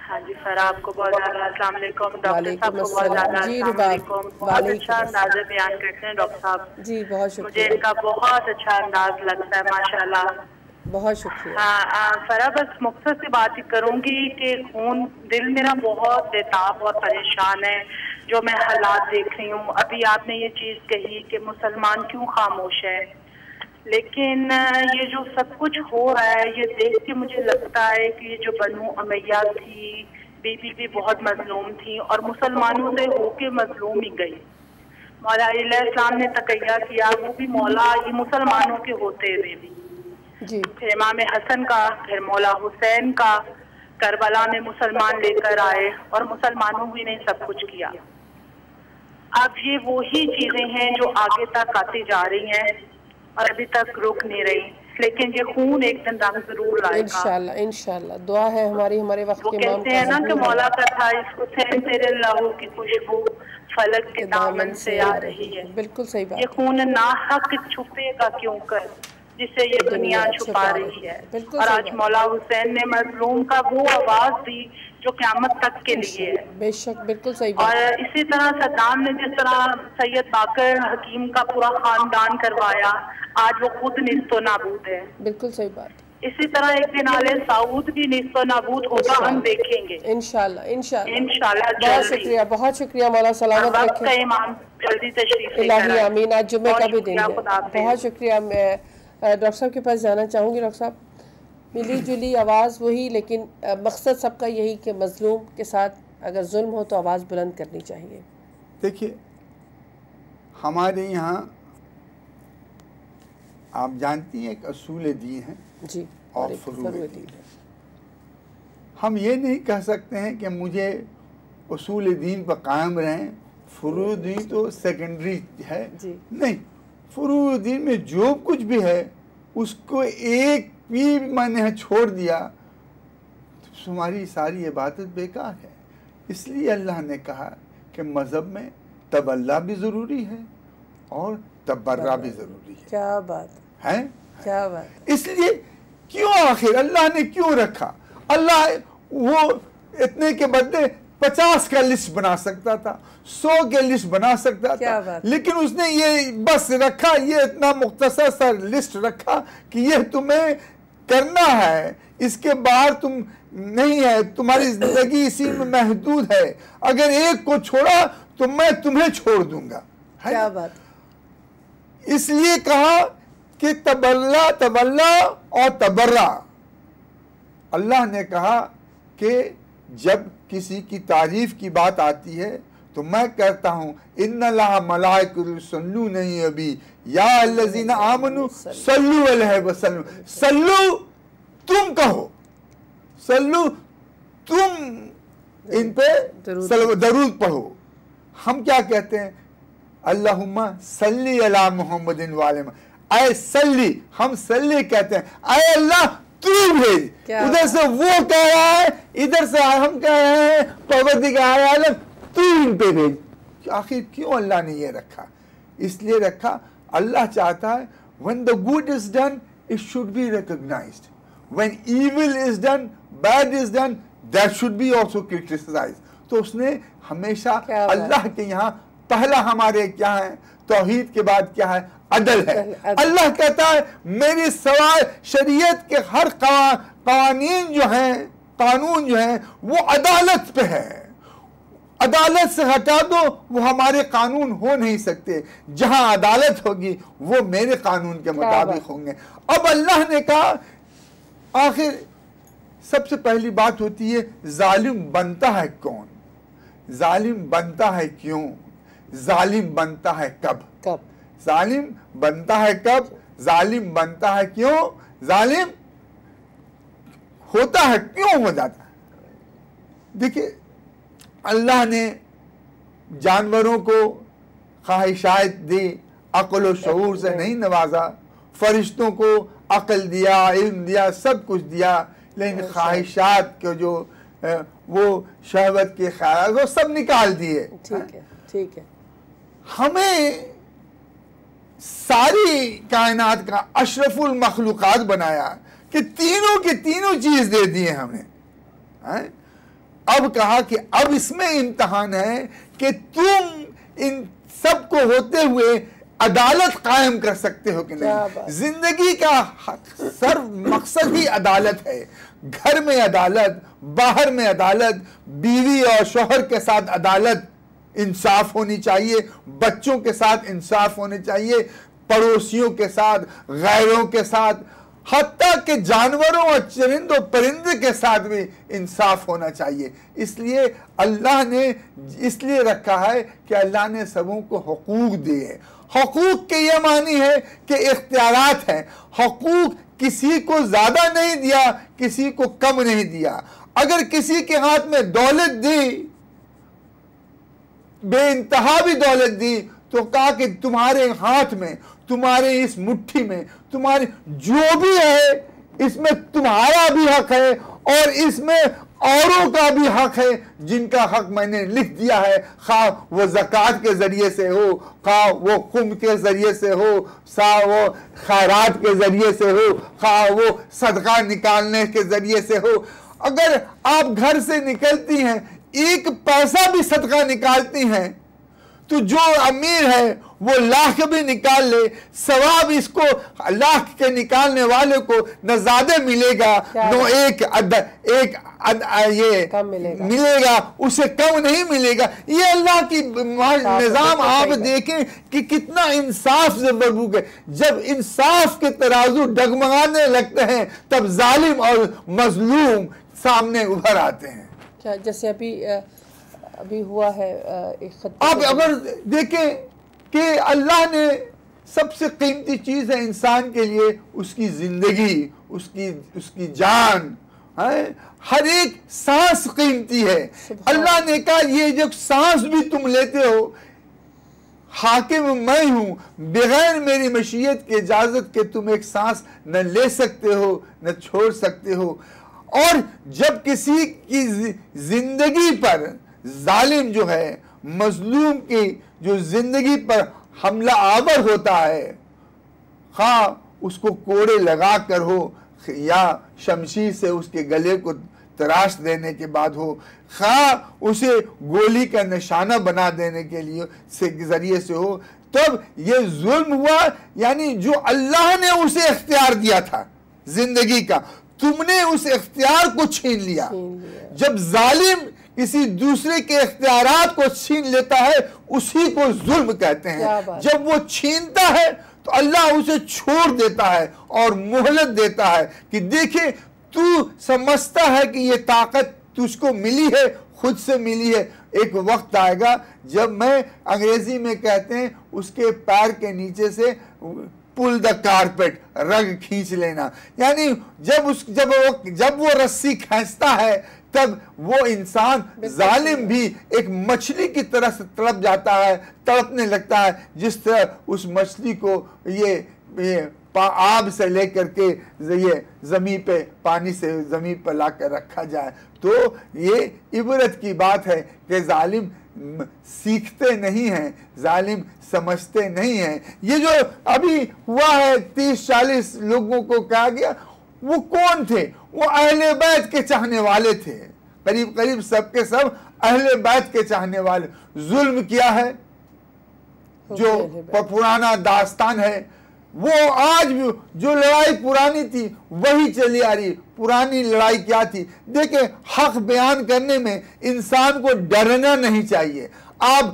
ہاں جی سر آپ کو بہت زیادہ السلام علیکم ڈاکٹر صاحب کو بہت زیادہ جی السلام رباب علیکم۔ بہت اچھا انداز بیان کرتے ہیں ڈاکٹر صاحب۔ جی بہت مجھے شکریہ ان کا بہت اچھا انداز لگتا ہے ماشاء اللہ بہت شکریہ۔ فرا بس مختصر سی بات کروں گی کہ خون دل میرا بہت بےتاب اور پریشان ہے جو میں حالات دیکھ رہی ہوں۔ ابھی آپ نے یہ چیز کہی کہ مسلمان کیوں خاموش ہے؟ لیکن یہ جو سب کچھ ہو رہا ہے یہ دیکھ کے مجھے لگتا ہے کہ یہ جو بنو امیہ تھی بی بی بھی بہت مظلوم تھی اور مسلمانوں سے ہو کے مظلوم ہی گئی۔ مولا علیہ السلام نے تقیہ کیا وہ بھی مولا یہ مسلمانوں کے ہوتے ہوئے بھی۔ جی۔ پھر امام حسن کا پھر مولا حسین کا کربلا میں مسلمان لے کر آئے اور مسلمانوں بھی نے سب کچھ کیا۔ اب یہ وہی چیزیں ہیں جو آگے تک آتی جا رہی ہیں۔ اور ابھی تک رک نہیں رہی۔ لیکن یہ خون ایک دن رنگ ضرور لائے گا۔ انشاءاللہ انشاءاللہ۔ دعا ہے ہماری ہمارے وقت کے امام کہتے ہیں نا کہ مولا کا تھا اس حسین تیرے لہو کی خوشبو فلک کے دامن سے آ رہی ہے۔ بالکل صحیح بات یہ خون ناحق چھپے گا کیوں کر؟ جسے یہ دنیا چھپا رہی ہے۔ اور آج۔ مولا حسین نے مظلوم کا وہ آواز دی جو قیامت تک کے لیے ہے۔ بے شک بالکل صحیح اور اسی طرح صدام نے جس طرح سید باقر حکیم کا پورا خاندان کروایا آج وہ خود نصف و نابود ہے۔ بالکل صحیح بات۔ اسی طرح ایک دن آل سعود بھی نصف و نابود ہوگا ہم دیکھیں گے۔ انشاءاللہ انشاءاللہ۔ انشاءاللہ بہت شکریہ بہت شکریہ مولا سلامت وقت کا امام جلدی تشریف الہی۔ آمین آج جمعے کا بھی خدا حافظ۔ بہت شکریہ میں ڈاکٹر صاحب کے پاس جانا چاہوں گی ڈاکٹر صاحب۔ ملی جلی آواز وہی لیکن مقصد سب کا یہی کہ مظلوم کے ساتھ اگر ظلم ہو تو آواز بلند کرنی چاہیے۔ دیکھیے ہمارے یہاں آپ جانتی ہیں ایک اصول دین ہے جی اور فروع دین ہے۔ ہم یہ نہیں کہہ سکتے ہیں کہ مجھے اصول دین پر قائم رہیں۔ فروع دین تو سیکنڈری ہے۔ جی۔ نہیں فروع دین میں جو کچھ بھی ہے اس کو ایک بھی میں نے چھوڑ دیا تو ہماری ساری عبادت بیکار ہے۔ اس لیے اللہ نے کہا کہ مذہب میں تبلہ بھی ضروری ہے اور تبرہ بھی ضروری ہے۔ کیا بات۔ ہے کیا بات۔ اس لیے کیوں آخر اللہ نے کیوں رکھا؟ اللہ وہ اتنے کے بدلے پچاس کا لسٹ بنا سکتا تھا سو کے لسٹ بنا سکتا تھا لیکن اس نے یہ بس رکھا یہ اتنا مختصر سا لسٹ رکھا کہ یہ تمہیں کرنا ہے اس کے باہر تم نہیں ہے تمہاری زندگی اسی میں محدود ہے۔ اگر ایک کو چھوڑا تو میں تمہیں چھوڑ دوں گا۔ کیا؟ بات۔ اس لیے کہا کہ تبلا تبلا اور تبرہ اللہ نے کہا کہ جب کسی کی تعریف کی بات آتی ہے تو میں کہتا ہوں ان اللہ ملائک سلو نہیں ابھی یا الذین آمنو صلو علیہ وسلم صلو تم کہو۔ صلو تم ان پہ درود۔ پڑھو۔ ہم کیا کہتے ہیں؟ اللہم صلی علی محمد والے اے صلی ہم صلی کہتے ہیں۔ اے اللہ تو بھیج۔ ادھر سے وہ کہہ رہا ہے ادھر سے ہم کہہ رہے ہیں پروردگار عالم تو ان پہ بھیج۔ آخر کیوں اللہ نے یہ رکھا؟ اس لیے رکھا اللہ چاہتا ہے when the good is done it should be recognized. When evil is done bad is done that should be also criticized. تو اس نے ہمیشہ اللہ کے یہاں پہلا ہمارے کیا ہے؟ توحید کے بعد کیا ہے؟ عدل ہے۔ اللہ کہتا ہے میری سوائے شریعت کے ہر قوا- قوانین جو ہیں قانون جو ہیں وہ عدالت پہ ہے۔ عدالت سے ہٹا دو وہ ہمارے قانون ہو نہیں سکتے۔ جہاں عدالت ہوگی وہ میرے قانون کے مطابق۔ ہوں گے۔ اب اللہ نے کہا آخر سب سے پہلی بات ہوتی ہے ظالم بنتا ہے کون؟ ظالم بنتا ہے کیوں؟ ظالم بنتا ہے کب؟ کب؟ ظالم بنتا ہے کب؟ ظالم بنتا ہے کیوں؟ ظالم ہوتا ہے کیوں ہو جاتا ہے؟ دیکھیے اللہ نے جانوروں کو خواہشات دی عقل و شعور سے نہیں نوازا فرشتوں کو عقل دیا علم دیا سب کچھ دیا لیکن خواہشات کے جو وہ شہوت کے خیال وہ سب نکال دیے۔ ٹھیک ہے ٹھیک ہے۔ ہمیں ساری کائنات کا اشرف المخلوقات بنایا کہ تینوں کے تینوں چیز دے دیے ہم نے اب کہا کہ اب اس میں امتحان ہے کہ تم ان سب کو ہوتے ہوئے عدالت قائم کر سکتے ہو کہ نہیں؟ زندگی کا سر مقصد ہی عدالت ہے۔ گھر میں عدالت باہر میں عدالت بیوی اور شوہر کے ساتھ عدالت انصاف ہونی چاہیے بچوں کے ساتھ انصاف ہونے چاہیے پڑوسیوں کے ساتھ غیروں کے ساتھ حتیٰ کہ جانوروں اور چرند و پرند کے ساتھ بھی انصاف ہونا چاہیے۔ اس لیے اللہ نے، اس لیے رکھا ہے کہ اللہ نے سبوں کو حقوق دیے حقوق کے یہ معنی ہے کہ اختیارات ہیں۔ حقوق کسی کو زیادہ نہیں دیا، کسی کو کم نہیں دیا۔ اگر کسی کے ہاتھ میں دولت دی، بے انتہا بھی دولت دی تو کہا کہ تمہارے ہاتھ میں، تمہارے اس مٹھی میں، تمہاری جو بھی ہے، اس میں تمہارا بھی حق ہے اور اس میں اوروں کا بھی حق ہے، جن کا حق میں نے لکھ دیا ہے۔ خواہ وہ زکاة کے ذریعے سے ہو، خواہ وہ خم کے ذریعے سے ہو، خواہ وہ خیرات کے ذریعے سے ہو، خواہ وہ صدقہ نکالنے کے ذریعے سے ہو۔ اگر آپ گھر سے نکلتی ہیں، ایک پیسہ بھی صدقہ نکالتی ہیں تو جو امیر ہے وہ لاکھ بھی نکال لے ثواب اس کو لاکھ کے نکالنے والے کو نہ زیادہ ملے گا نہ ایک ایک یہ ملے گا۔ اسے کم نہیں ملے گا۔ یہ اللہ کی نظام آپ دیکھیں کہ کتنا انصاف سے بربوک ہے جب انصاف کے ترازو ڈگمگانے لگتے ہیں تب ظالم اور مظلوم سامنے ابھر آتے ہیں۔ جیسے ابھی ابھی ہوا ہے آپ اگر دیکھیں کہ اللہ نے سب سے قیمتی چیز ہے انسان کے لیے اس کی زندگی اس کی اس کی جان ہر ایک سانس قیمتی ہے۔ اللہ نے کہا یہ جو سانس بھی تم لیتے ہو حاکم میں ہوں بغیر میری مشیت کی اجازت کے تم ایک سانس نہ لے سکتے ہو نہ چھوڑ سکتے ہو۔ اور جب کسی کی زندگی پر ظالم جو ہے مظلوم کی جو زندگی پر حملہ آور ہوتا ہے خواہ اس کو کوڑے لگا کر ہو یا شمشیر سے اس کے گلے کو تراش دینے کے بعد ہو خواہ اسے گولی کا نشانہ بنا دینے کے لیے ذریعے سے ہو تب یہ ظلم ہوا یعنی جو اللہ نے اسے اختیار دیا تھا زندگی کا تم نے اس اختیار کو چھین لیا۔ جب ظالم کسی دوسرے کے اختیارات کو چھین لیتا ہے اسی کو ظلم کہتے ہیں۔ جب وہ چھینتا ہے تو اللہ اسے چھوڑ دیتا ہے اور محلت دیتا ہے کہ دیکھیں تو سمجھتا ہے کہ یہ طاقت تجھ کو ملی ہے خود سے ملی ہے۔ ایک وقت آئے گا جب میں انگریزی میں کہتے ہیں اس کے پیر کے نیچے سے پل دا کارپیٹ رگ کھینچ لینا۔ یعنی جب اس جب وہ جب وہ رسی کھینچتا ہے تب وہ انسان ظالم بھی ایک مچھلی کی طرح سے تڑپ جاتا ہے تڑپنے لگتا ہے جس طرح اس مچھلی کو یہ آب سے لے کر کے یہ زمین پہ پانی سے زمین پہ لا کر رکھا جائے۔ تو یہ عبرت کی بات ہے کہ ظالم سیکھتے نہیں ہیں ظالم سمجھتے نہیں ہیں۔ یہ جو ابھی ہوا ہے تیس چالیس لوگوں کو کہا گیا وہ کون تھے؟ وہ اہل بیت کے چاہنے والے تھے۔ قریب قریب سب کے سب اہل بیت کے چاہنے والے۔ ظلم کیا ہے؟ جو پرانا داستان ہے۔ وہ آج بھی جو لڑائی پرانی تھی وہی چلی آ رہی۔ پرانی لڑائی کیا تھی؟ دیکھیں حق بیان کرنے میں انسان کو ڈرنا نہیں چاہیے۔ آپ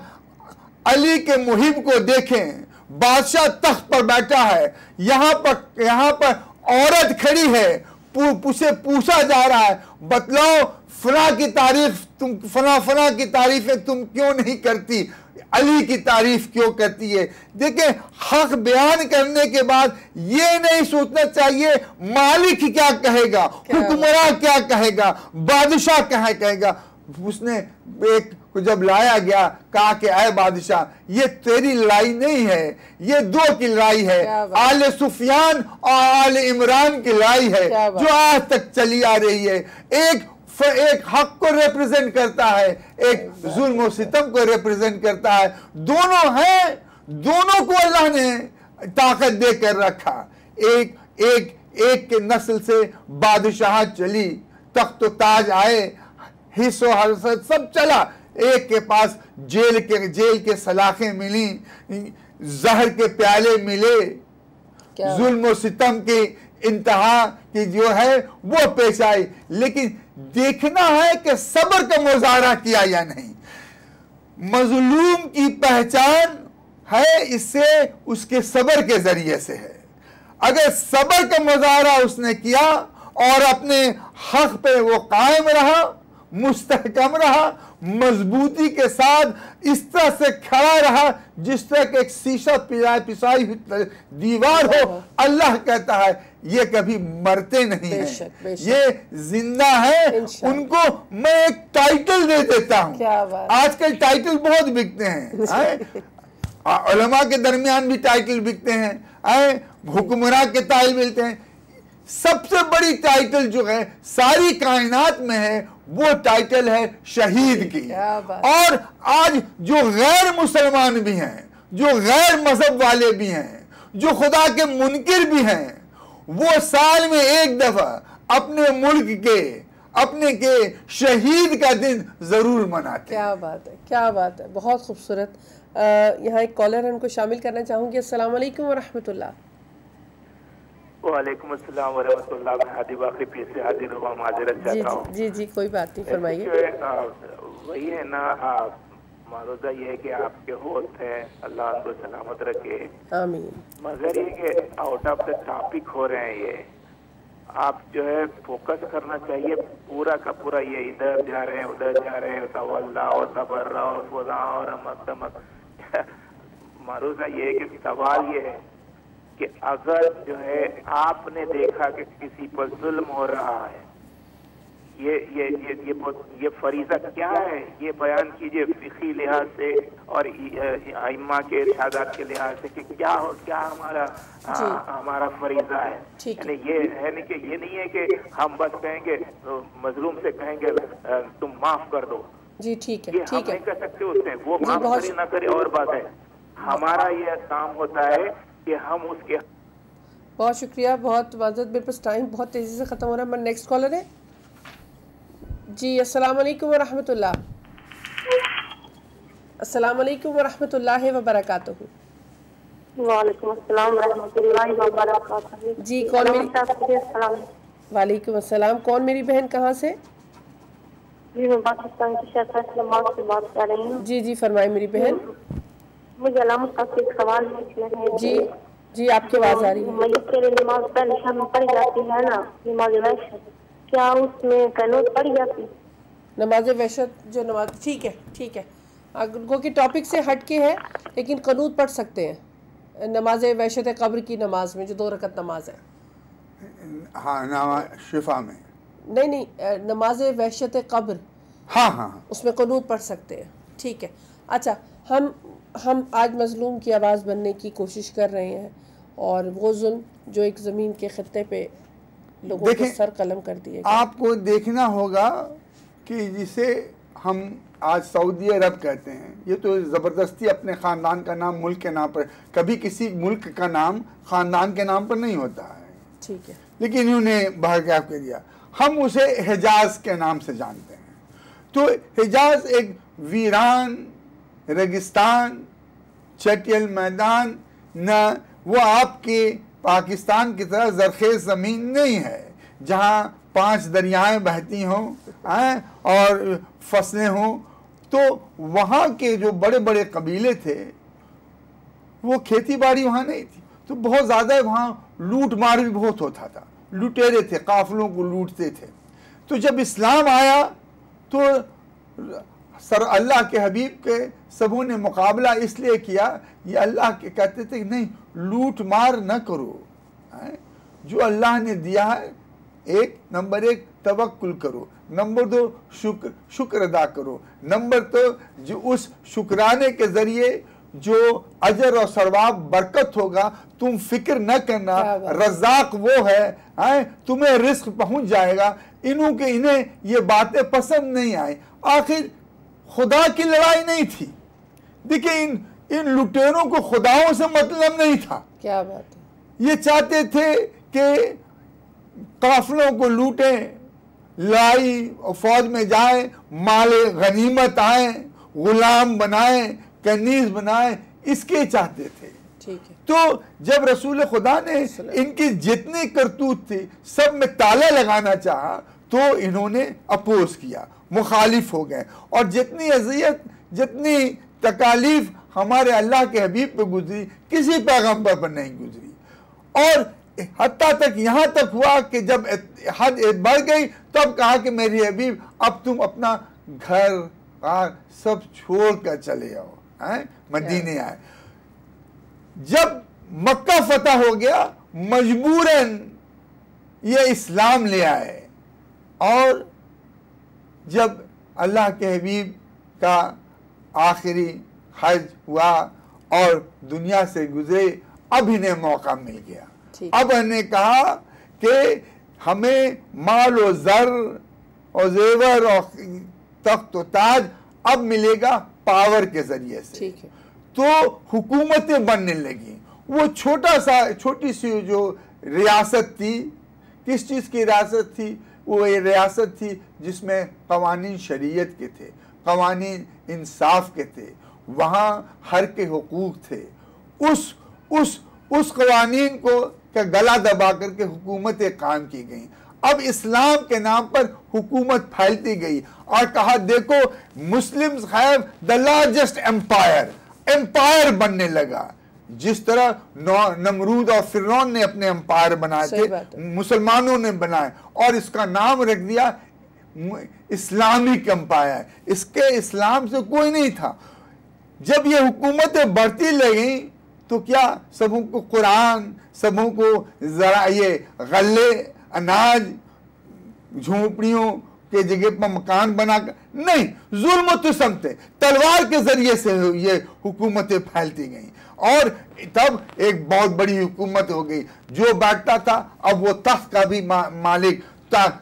علی کے محب کو دیکھیں بادشاہ تخت پر بیٹھا ہے۔ یہاں پر یہاں پر عورت کھڑی ہے۔ اسے پوچھا جا رہا ہے بتلاؤ فنا کی تعریف تم فنا فنا کی تعریفیں تم کیوں نہیں کرتی؟ علی کی تعریف کیوں کرتی ہے؟ دیکھیں حق بیان کرنے کے بعد یہ نہیں سوچنا چاہیے مالک کیا کہے گا حکمراں کیا کہے گا بادشاہ کیا کہے گا؟ اس نے ایک کو جب لایا گیا کہا کہ اے بادشاہ یہ تیری لڑائی نہیں ہے یہ دو کی لڑائی ہے آل سفیان اور آل عمران کی لڑائی ہے جو آج تک چلی آ رہی ہے۔ ایک ایک حق کو ریپریزنٹ کرتا ہے ایک ظلم و ستم کو ریپریزنٹ کرتا ہے۔ دونوں ہیں دونوں کو اللہ نے طاقت دے کر رکھا۔ ایک ایک ایک کے نسل سے بادشاہ چلی تخت و تاج آئے حص و حرصت سب چلا۔ ایک کے پاس جیل کے جیل کے سلاخیں ملی زہر کے پیالے ملے۔ ظلم و ستم کی انتہا کی جو ہے وہ پیش آئی۔ لیکن دیکھنا ہے کہ صبر کا مظاہرہ کیا یا نہیں۔ مظلوم کی پہچان ہے اس سے اس کے صبر کے ذریعے سے ہے۔ اگر صبر کا مظاہرہ اس نے کیا اور اپنے حق پہ وہ قائم رہا مستحکم رہا مضبوطی کے ساتھ اس طرح سے کھڑا رہا جس طرح کہ ایک سیشہ پسائی ہوئی دیوار ہو اللہ کہتا ہے یہ کبھی مرتے نہیں ہیں۔ یہ زندہ ہے ان کو میں ایک ٹائٹل دے دیتا ہوں۔ آج کل ٹائٹل بہت بکتے ہیں۔ علماء کے درمیان بھی ٹائٹل بکتے ہیں۔ حکمراں کے ٹائل ملتے ہیں۔ سب سے بڑی ٹائٹل جو ہے ساری کائنات میں ہے وہ ٹائٹل ہے شہید کی۔ اور آج جو غیر مسلمان بھی ہیں جو غیر مذہب والے بھی ہیں جو خدا کے منکر بھی ہیں وہ سال میں ایک دفعہ اپنے ملک کے اپنے کے شہید کا دن ضرور مناتے کیا بات ہے کیا بات ہے بہت خوبصورت۔ یہاں ایک کالر ان کو شامل کرنا چاہوں گی۔ السلام علیکم ورحمۃ اللہ۔ وعلیکم السلام ورحمۃ اللہ میں حادی باقی پیر سے حاضر ہوا معذرت چاہتا ہوں۔ جی جی کوئی بات نہیں فرمائیے۔ وہی ہے نا معروضہ یہ ہے کہ آپ کے ہوت ہے اللہ ان کو سلامت رکھے۔ آمین۔ مگر یہ کہ آؤٹ آف دا ٹاپک ہو رہے ہیں یہ۔ آپ جو ہے فوکس کرنا چاہیے پورا کا پورا یہ ادھر جا رہے ہیں ادھر جا رہے ہیں تولہ اور تبرہ اور فضا اور امک معروضہ یہ ہے کہ سوال یہ ہے۔ کہ اگر جو ہے آپ نے دیکھا کہ کسی پر ظلم ہو رہا ہے یہ یہ یہ یہ یہ فریضہ کیا ہے؟ یہ بیان کیجیے فقی لحاظ سے اور ائمہ کے ارشادات کے لحاظ سے کہ کیا ہو کیا ہمارا جی۔ ہمارا فریضہ ہے۔ یعنی یہ ہے نہیں کہ یہ نہیں ہے کہ ہم بس کہیں گے مظلوم سے کہیں گے تم معاف کر دو۔ جی ٹھیک ہے یہ ہم نہیں کر سکتے اس سے وہ جی، معاف کرے نہ کرے اور بات ہے۔ ہمارا یہ کام ہوتا ہے کہ ہم اس کے بہت شکریہ بہت معذرت میرے پاس ٹائم بہت تیزی سے ختم ہو رہا ہے میں نیکسٹ کالر ہے۔ جی السلام علیکم ورحمۃ اللہ۔ السلام علیکم ورحمۃ اللہ وبرکاتہ۔ وعلیکم السلام ورحمۃ اللہ وبرکاتہ۔ جی کون میری وعلیکم السلام کون میری بہن کہاں سے؟ جی میں پاکستان کی شہر سے بات کر رہی ہوں۔ جی جی فرمائے میری بہن۔ مجھے علامت کا ایک سوال ہے جی جی آپ کی آواز آ رہی ہے۔ کے لیے نماز پہلے شام پڑھی جاتی ہے نا نماز وحشت۔ کیا اس میں قنوت پڑھی جاتی؟ نماز وحشت جو نماز ٹھیک ہے ٹھیک ہے۔ گو کہ ٹاپک سے ہٹ کے ہے لیکن قنوت پڑھ سکتے ہیں۔ نماز وحشت قبر کی نماز میں جو دو رکعت نماز ہے۔ ہاں شفا میں۔ نہیں نہیں نماز وحشت قبر۔ ہاں ہاں۔ اس میں قنوت پڑھ سکتے ہیں۔ ٹھیک ہے۔ اچھا ہم ہم آج مظلوم کی آواز بننے کی کوشش کر رہے ہیں اور وہ ظلم جو ایک زمین کے خطے پہ لوگوں کو سر قلم کر دیے آپ کو دیکھنا ہوگا کہ جسے ہم آج سعودی عرب کہتے ہیں یہ تو زبردستی اپنے خاندان کا نام ملک کے نام پر کبھی کسی ملک کا نام خاندان کے نام پر نہیں ہوتا ہے۔ ٹھیک ہے۔ لیکن انہوں نے باہر کیا کر دیا ہم اسے حجاز کے نام سے جانتے ہیں۔ تو حجاز ایک ویران ریگستان چٹیل میدان، نہ وہ آپ کے پاکستان کی طرح زرخیز زمین نہیں ہے، جہاں پانچ دریائیں بہتی ہوں اور فصلیں ہوں۔ تو وہاں کے جو بڑے بڑے قبیلے تھے، وہ کھیتی باڑی وہاں نہیں تھی۔ تو بہت زیادہ وہاں لوٹ مار بھی بہت ہوتا تھا۔ لوٹیرے تھے، قافلوں کو لوٹتے تھے۔ تو جب اسلام آیا، تو سر اللہ کے حبیب کے سبوں نے مقابلہ اس لیے کیا یہ اللہ کے کہتے تھے کہ نہیں لوٹ مار نہ کرو۔ جو اللہ نے دیا ہے ایک نمبر ایک توکل کرو۔ نمبر دو شکر شکر ادا کرو۔ نمبر تو جو اس شکرانے کے ذریعے جو اجر اور سرواب برکت ہوگا تم فکر نہ کرنا رزاق وہ ہے تمہیں رزق پہنچ جائے گا۔ انہوں کے انہیں یہ باتیں پسند نہیں آئیں۔ آخر خدا کی لڑائی نہیں تھی۔ دیکھیں ان ان لٹیروں کو خداؤں سے مطلب نہیں تھا۔ کیا بات ہے؟ یہ چاہتے تھے کہ قافلوں کو لوٹیں لڑائی اور فوج میں جائیں مال غنیمت آئیں غلام بنائیں کنیز بنائیں اس کے چاہتے تھے۔ تو جب رسول خدا نے ان کی جتنی کرتوت تھی سب میں تالا لگانا چاہا تو انہوں نے اپوز کیا۔ مخالف ہو گئے۔ اور جتنی عذیت جتنی تکالیف ہمارے اللہ کے حبیب پہ گزری، کسی پیغمبر پر نہیں گزری۔ اور حتیٰ تک یہاں تک ہوا کہ جب حد بڑھ گئی، تب کہا کہ میری حبیب، اب تم اپنا گھر سب چھوڑ کر چلے آؤ۔ مدینے آئے۔ جب مکہ فتح ہو گیا، مجبوراً یہ اسلام لے آئے۔ اور جب اللہ کے حبیب کا آخری حج ہوا اور دنیا سے گزرے اب انہیں موقع مل گیا۔ اب انہیں کہا کہ ہمیں مال و زر اور زیور اور تخت و تاج اب ملے گا پاور کے ذریعے سے۔ تو حکومتیں بننے لگیں۔ وہ چھوٹا سا چھوٹی سی جو ریاست تھی کس چیز کی ریاست تھی؟ وہ یہ ریاست تھی جس میں قوانین شریعت کے تھے، قوانین انصاف کے تھے، وہاں ہر کے حقوق تھے۔ اس اس اس قوانین کو گلا دبا کر کے حکومتیں قائم کی گئیں۔ اب اسلام کے نام پر حکومت پھیلتی گئی اور کہا، دیکھو، مسلم دا لارجسٹ امپائر امپائر بننے لگا۔ جس طرح نمرود اور فرون نے اپنے امپائر بنائے تھے مسلمانوں نے بنائے اور اس کا نام رکھ دیا اسلامک امپائر۔ اس کے اسلام سے کوئی نہیں تھا۔ جب یہ حکومتیں بڑھتی لگیں تو کیا سبوں کو قرآن سبوں کو ذرا یہ غلے اناج جھونپڑیوں کے جگہ پر مکان بنا کر؟ نہیں ظلم و تسم تھے۔ تلوار کے ذریعے سے یہ حکومتیں پھیلتی گئیں۔ اور تب ایک بہت بڑی حکومت ہو گئی۔ جو بیٹھتا تھا، اب وہ تخت کا بھی مالک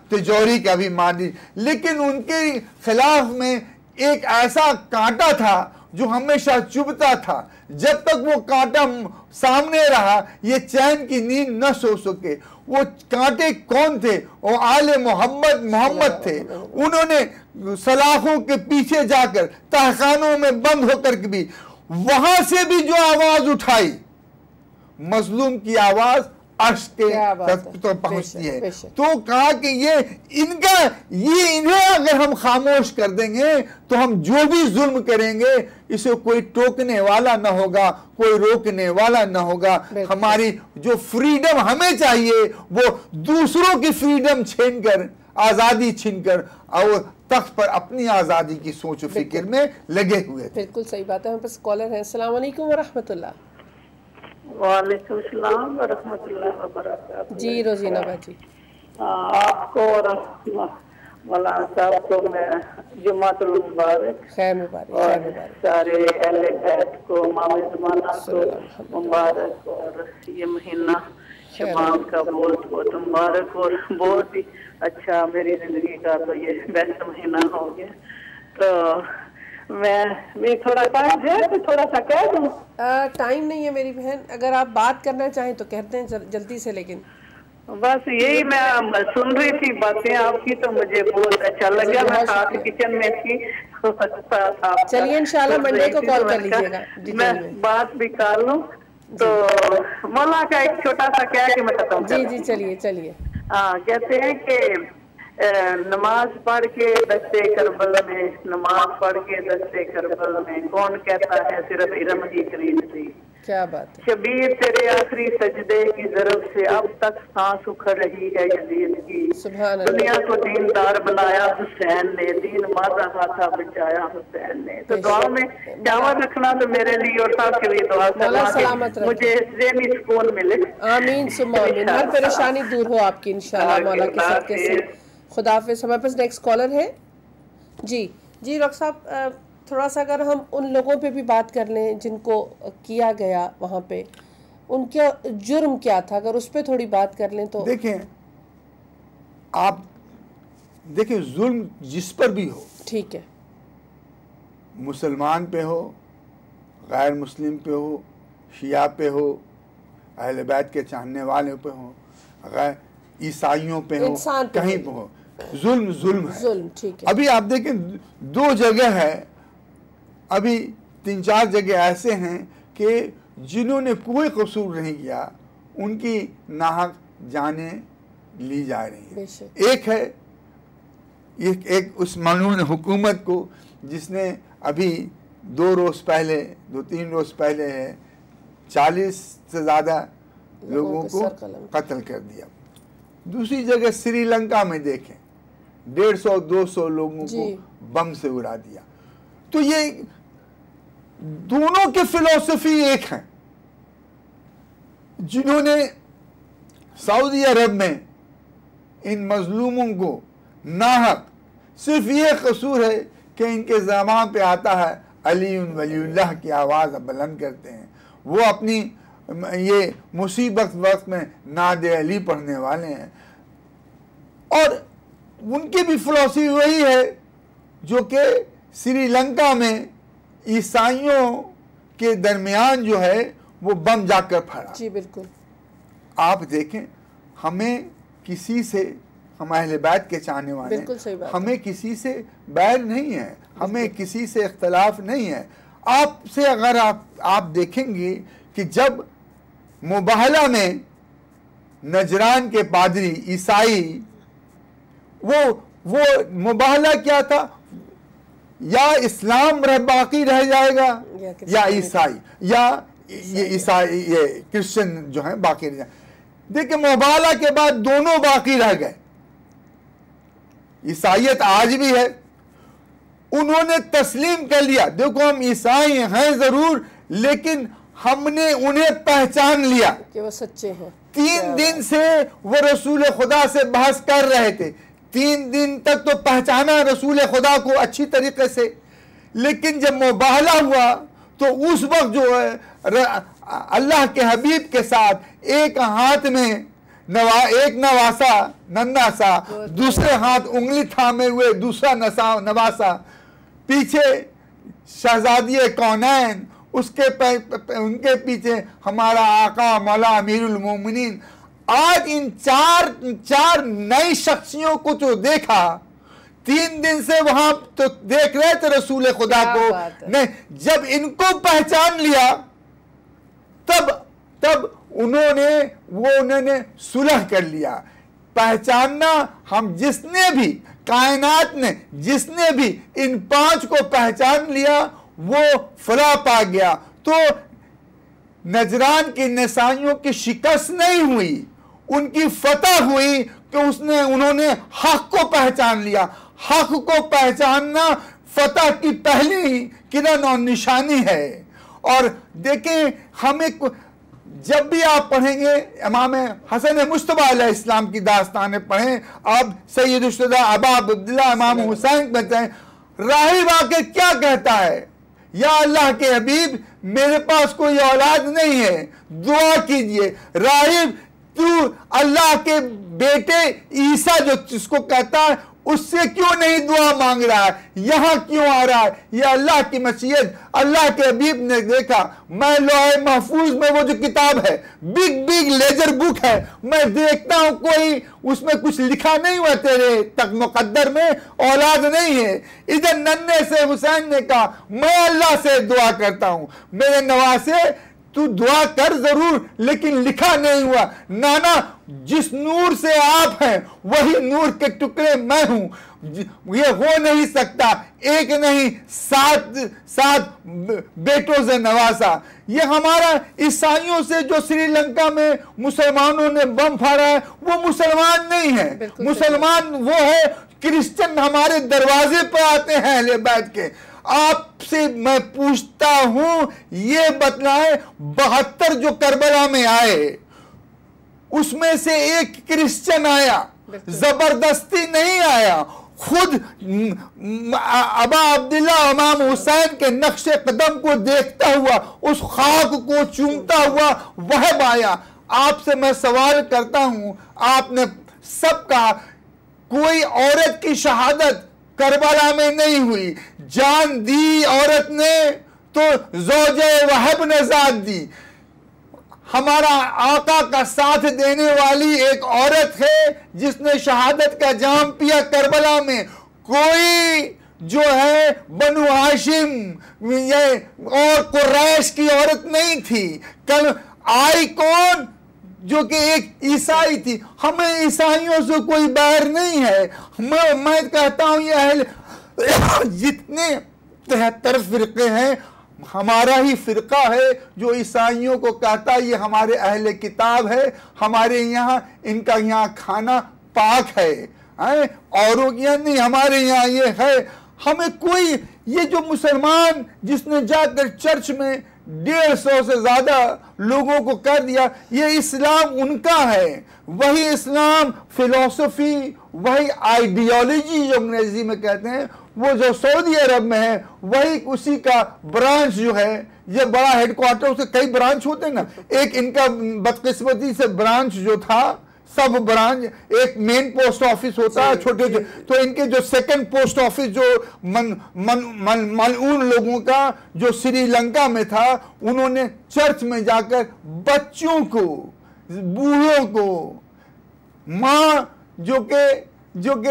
تجوری کا بھی مالک۔ لیکن ان کے خلاف میں ایک ایسا کانٹا تھا جو ہمیشہ چبتا تھا۔ جب تک وہ کانٹا سامنے رہا، یہ چین کی نیند نہ سو سکے۔ وہ کانٹے کون تھے؟ وہ آل محمد محمد تھے۔ انہوں نے سلاخوں کے پیچھے جا کر تحخانوں میں بند ہو کر بھی وہاں سے بھی جو آواز اٹھائی مظلوم کی آواز عرش کے تو پہنچتی ہے۔ تو کہا کہ یہ ان کا یہ انہیں اگر ہم خاموش کر دیں گے تو ہم جو بھی ظلم کریں گے اسے کوئی ٹوکنے والا نہ ہوگا کوئی روکنے والا نہ ہوگا۔ ہماری جو فریڈم ہمیں چاہیے وہ دوسروں کی فریڈم چھین کر آزادی چھین کر اور تخت پر اپنی آزادی کی سوچ و فکر میں لگے ہوئے بالکل صحیح بات ہے۔ ہم پس کالر ہیں۔ السلام علیکم ورحمت اللہ۔ وعلیکم السلام ورحمۃ اللہ وبرکاتہ۔ جی روزینہ باجی آپ کو اور مولانا صاحب کو میں جمعۃ المبارک خیر مبارک اور سارے اہل بیت کو مام زمانہ کو مبارک۔ اور یہ مہینہ شمام کا بہت بہت مبارک اور بہت ہی اچھا میری زندگی کا تو یہ بیسٹ مہینہ ہو گیا۔ تو میں تھوڑا ٹائم ہے تو تھوڑا سا کہہ دوں۔ ٹائم نہیں ہے میری بہن۔ اگر آپ بات کرنا چاہیں تو کہتے ہیں جلدی سے لیکن۔ بس یہی میں سن رہی تھی باتیں آپ کی تو مجھے بہت اچھا لگا۔ میں ساتھ کچن میں تھی۔ چلیے انشاءاللہ منڈے کو کال کر لیجیے گا میں بات بھی کر لوں۔ تو مولا کا ایک چھوٹا سا کیا کہ میں ختم جی جی چلیے چلیے۔ ہاں کہتے ہیں کہ نماز پڑھ کے دستے کربل میں نماز پڑھ کے دستے کربل میں کون کہتا ہے صرف علم ہی کریم تھی کیا بات ہے؟ شبیر تیرے آخری سجدے کی ضرب سے اب تک سانس اکھڑ رہی ہے یزید کی سبحان اللہ۔ دنیا کو دیندار بنایا حسین نے دین ماتا ہاتھا بچایا حسین نے۔ تو دعا میں جاور رکھنا تو میرے لیے اور صاحب کے لیے دعا مولا کرنا سلامت کہ۔ مجھے ذہنی سکون ملے۔ آمین سم آمین۔ ہر پریشانی دور ہو آپ کی انشاءاللہ مولا کے اللہ صدقے سے خدا حافظ۔ ہمارے پاس نیکسٹ کالر ہے۔ جی۔ جی ڈاکٹر صاحب تھوڑا سا اگر ہم ان لوگوں پہ بھی بات کر لیں جن کو کیا گیا وہاں پہ ان کا جرم کیا تھا؟ اگر اس پہ تھوڑی بات کر لیں تو۔ دیکھیں آپ دیکھیں ظلم جس پر بھی ہو۔ ٹھیک ہے۔ مسلمان پہ ہو غیر مسلم پہ ہو شیعہ پہ ہو اہل بیت کے چاہنے والے پہ ہو غیر عیسائیوں پہ ہو کہیں پہ ہو۔ ظلم ظلم ہے۔ ظلم ٹھیک ہے۔ ابھی آپ دیکھیں دو جگہ ہے ابھی تین چار جگہ ایسے ہیں کہ جنہوں نے کوئی قصور نہیں کیا ان کی ناحق جانیں لی جا رہی ہیں۔ ایک ہے ایک ایک اس ملعون حکومت کو جس نے ابھی دو روز پہلے دو تین روز پہلے ہے چالیس سے زیادہ لوگوں کو قتل کر دیا۔ دوسری جگہ سری لنکا میں دیکھیں ڈیڑھ سو دو سو لوگوں کو جی۔ بم سے اڑا دیا۔ تو یہ دونوں کے فلسفی ایک ہیں۔ جنہوں نے سعودی عرب میں ان مظلوموں کو ناحق، صرف یہ قصور ہے کہ ان کے زبان پہ آتا ہے علی ولی اللہ کی آواز بلند کرتے ہیں۔ وہ اپنی یہ مصیبت وقت میں ناد علی پڑھنے والے ہیں۔ اور ان کی بھی فلسفی وہی ہے جو کہ سری لنکا میں عیسائیوں کے درمیان جو ہے وہ بم جا کر پھڑا جی بالکل۔ آپ دیکھیں ہمیں کسی سے ہم اہل بیت کے چاہنے والے ہیں،۔ ہمیں کسی سے بیر نہیں ہے۔ ہمیں کسی سے اختلاف نہیں ہے۔ آپ سے اگر آپ آپ دیکھیں گے کہ جب مباہلہ میں نجران کے پادری عیسائی وہ وہ مباہلہ کیا تھا؟ یا اسلام رہ باقی رہ جائے گا یا عیسائی یا یہ عیسائی یہ کرسچن جو ہیں باقی رہ جائیں۔ دیکھیں مباہلہ کے بعد دونوں باقی رہ گئے۔ عیسائیت آج بھی ہے۔ انہوں نے تسلیم کر لیا۔ دیکھو ہم عیسائی ہیں ضرور لیکن ہم نے انہیں پہچان لیا۔ کہ وہ سچے ہیں۔ تین دن سے وہ رسول خدا سے بحث کر رہے تھے۔ تین دن تک تو پہچانا رسول خدا کو اچھی طریقے سے، لیکن جب مباہلہ ہوا تو اس وقت جو ہے اللہ کے حبیب کے ساتھ ایک ہاتھ میں نوا، ایک نواسا ننا سا دوسرے ہاتھ انگلی تھامے ہوئے، دوسرا نسا، نواسا۔ پیچھے شہزادی کونین، اس کے پہ- پہ- ان کے پیچھے ہمارا آقا مولا امیر المومنین آج ان چار چار نئی شخصیوں کو جو دیکھا تین دن سے وہاں تو دیکھ رہے تھے رسول خدا کو۔ جب ان کو پہچان لیا تب تب انہوں نے وہ انہوں نے صلح کر لیا۔ پہچاننا ہم جس نے بھی کائنات نے جس نے بھی ان پانچ کو پہچان لیا وہ فلاح پا گیا۔ تو نجران کی نسائیوں کی شکست نہیں ہوئی۔ ان کی فتح ہوئی کہ اس نے انہوں نے حق کو پہچان لیا۔ حق کو پہچاننا فتح کی پہلی کرن اور نشانی ہے۔ اور دیکھیں ہمیں جب بھی آپ پڑھیں گے امام حسن مشتبہ علیہ السلام کی داستانیں پڑھیں آپ سید الشدہ ابا عبداللہ امام حسین بتائیں راہب آ کے کیا کہتا ہے؟ یا اللہ کے حبیب میرے پاس کوئی اولاد نہیں ہے دعا کیجیے۔ راہب تو اللہ کے بیٹے عیسیٰ جو جس کو کہتا ہے، اس سے کیوں نہیں دعا مانگ رہا ہے؟ یہاں کیوں آ رہا ہے؟ یہ اللہ کی مشیت اللہ کے حبیب نے دیکھا، میں لوہے محفوظ میں وہ جو کتاب ہے بگ بگ لیجر بک ہے، میں دیکھتا ہوں کوئی، اس میں کچھ لکھا نہیں ہوا تیرے تک مقدر میں، اولاد نہیں ہے۔ ادھر ننے سے حسین نے کہا، میں اللہ سے دعا کرتا ہوں۔ میرے نواسے تو دعا کر ضرور لیکن لکھا نہیں ہوا۔ نانا جس نور سے آپ ہیں وہی نور کے ٹکڑے میں ہوں۔ یہ ہو نہیں سکتا۔ ایک نہیں سات سات بیٹوں سے نوازا۔ یہ ہمارا عیسائیوں سے جو سری لنکا میں مسلمانوں نے بم پھاڑا ہے وہ مسلمان نہیں ہے مسلمان وہ ہے کرسچن ہمارے دروازے پہ آتے ہیں اہل بیت کے۔ آپ سے میں پوچھتا ہوں یہ بتلائیں بہتر جو کربلا میں آئے اس میں سے ایک کرسچن آیا زبردستی نہیں آیا۔ خود ابا عبداللہ امام حسین کے نقش قدم کو دیکھتا ہوا اس خاک کو چومتا ہوا وہ آیا۔ آپ سے میں سوال کرتا ہوں آپ نے سب کہا کوئی عورت کی شہادت کربلا میں نہیں ہوئی۔ جان دی عورت نے تو زوجہ وحب نے ذات دی۔ ہمارا آقا کا ساتھ دینے والی ایک عورت ہے جس نے شہادت کا جام پیا کربلا میں۔ کوئی جو ہے بنو ہاشم اور قریش کی عورت نہیں تھی۔ کل آئی کون؟ جو کہ ایک عیسائی تھی۔ ہمیں عیسائیوں سے کوئی بیر نہیں ہے۔ میں کہتا ہوں یہ اہل جتنے تہتر فرقے ہیں، ہمارا ہی فرقہ ہے۔ جو عیسائیوں کو کہتا ہے، یہ ہمارے اہل کتاب ہے۔ ہمارے یہاں، ان کا یہاں کھانا پاک ہے۔ اوروں کی نہیں ہمارے یہاں یہ ہے۔ ہمیں کوئی یہ جو مسلمان جس نے جا کر چرچ میں ڈیڑھ سو سے زیادہ لوگوں کو کر دیا۔ یہ اسلام ان کا ہے۔ وہی اسلام فلسفی، وہی آئیڈیالوجی جو انگریزی میں کہتے ہیں، وہ جو سعودی عرب میں ہے، وہی اسی کا برانچ جو ہے۔ یہ بڑا ہیڈ کوارٹر اسے کئی برانچ ہوتے ہیں نا۔ ایک ان کا بدقسمتی سے برانچ جو تھا سب برانچ ایک مین پوسٹ آفس ہوتا ہے چھوٹے تو ان کے جو سیکنڈ پوسٹ آفس جو ملعون لوگوں کا جو سری لنکا میں تھا انہوں نے چرچ میں جا کر بچوں کو بوڑھوں کو ماں جو کہ جو کہ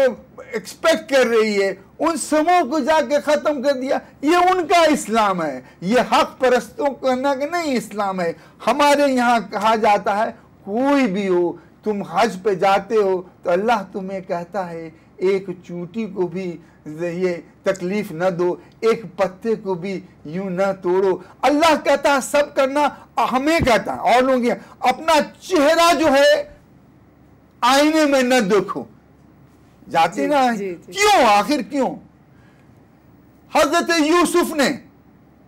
ایکسپیکٹ کر رہی ہے ان سموں کو جا کے ختم کر دیا۔ یہ ان کا اسلام ہے۔ یہ حق پرستوں کہ نہیں اسلام ہے۔ ہمارے یہاں کہا جاتا ہے کوئی بھی ہو تم حج پہ جاتے ہو تو اللہ تمہیں کہتا ہے ایک چوٹی کو بھی یہ تکلیف نہ دو ایک پتے کو بھی یوں نہ توڑو۔ اللہ کہتا ہے سب کرنا ہمیں کہتا ہے اور لوگ اپنا چہرہ جو ہے آئینے میں نہ دیکھو۔ جاتی جی، نا جی، جی۔ کیوں؟ آخر کیوں؟ حضرت یوسف نے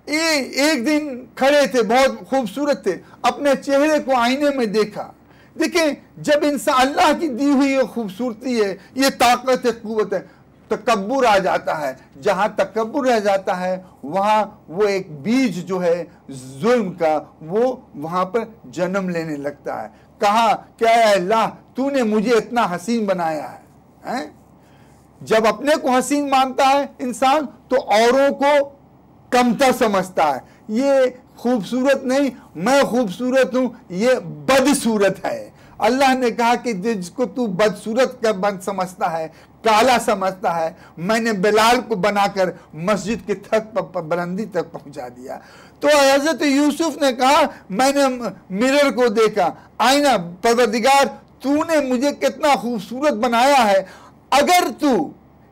ایک دن کھڑے تھے بہت خوبصورت تھے اپنے چہرے کو آئینے میں دیکھا۔ دیکھیں، جب انسان اللہ کی دی ہوئی یہ خوبصورتی ہے، یہ طاقت ہے قوت ہے، تکبر آ جاتا ہے۔ جہاں تکبر رہ جاتا ہے، وہاں وہ ایک بیج جو ہے، ظلم کا، وہ وہاں پر جنم لینے لگتا ہے۔ کہا کہ اے اللہ، تو نے مجھے اتنا حسین بنایا ہے جب اپنے کو حسین مانتا ہے انسان، تو اوروں کو کمتر سمجھتا ہے۔ یہ خوبصورت نہیں میں خوبصورت ہوں یہ بدصورت ہے۔ اللہ نے کہا کہ جس کو تو بدصورت کا بند سمجھتا ہے کالا سمجھتا ہے میں نے بلال کو بنا کر مسجد کی تھک بلندی تک پہنچا دیا۔ تو حضرت یوسف نے کہا میں نے مرر کو دیکھا۔ آئینہ پروردگار تو نے مجھے کتنا خوبصورت بنایا ہے۔ اگر تو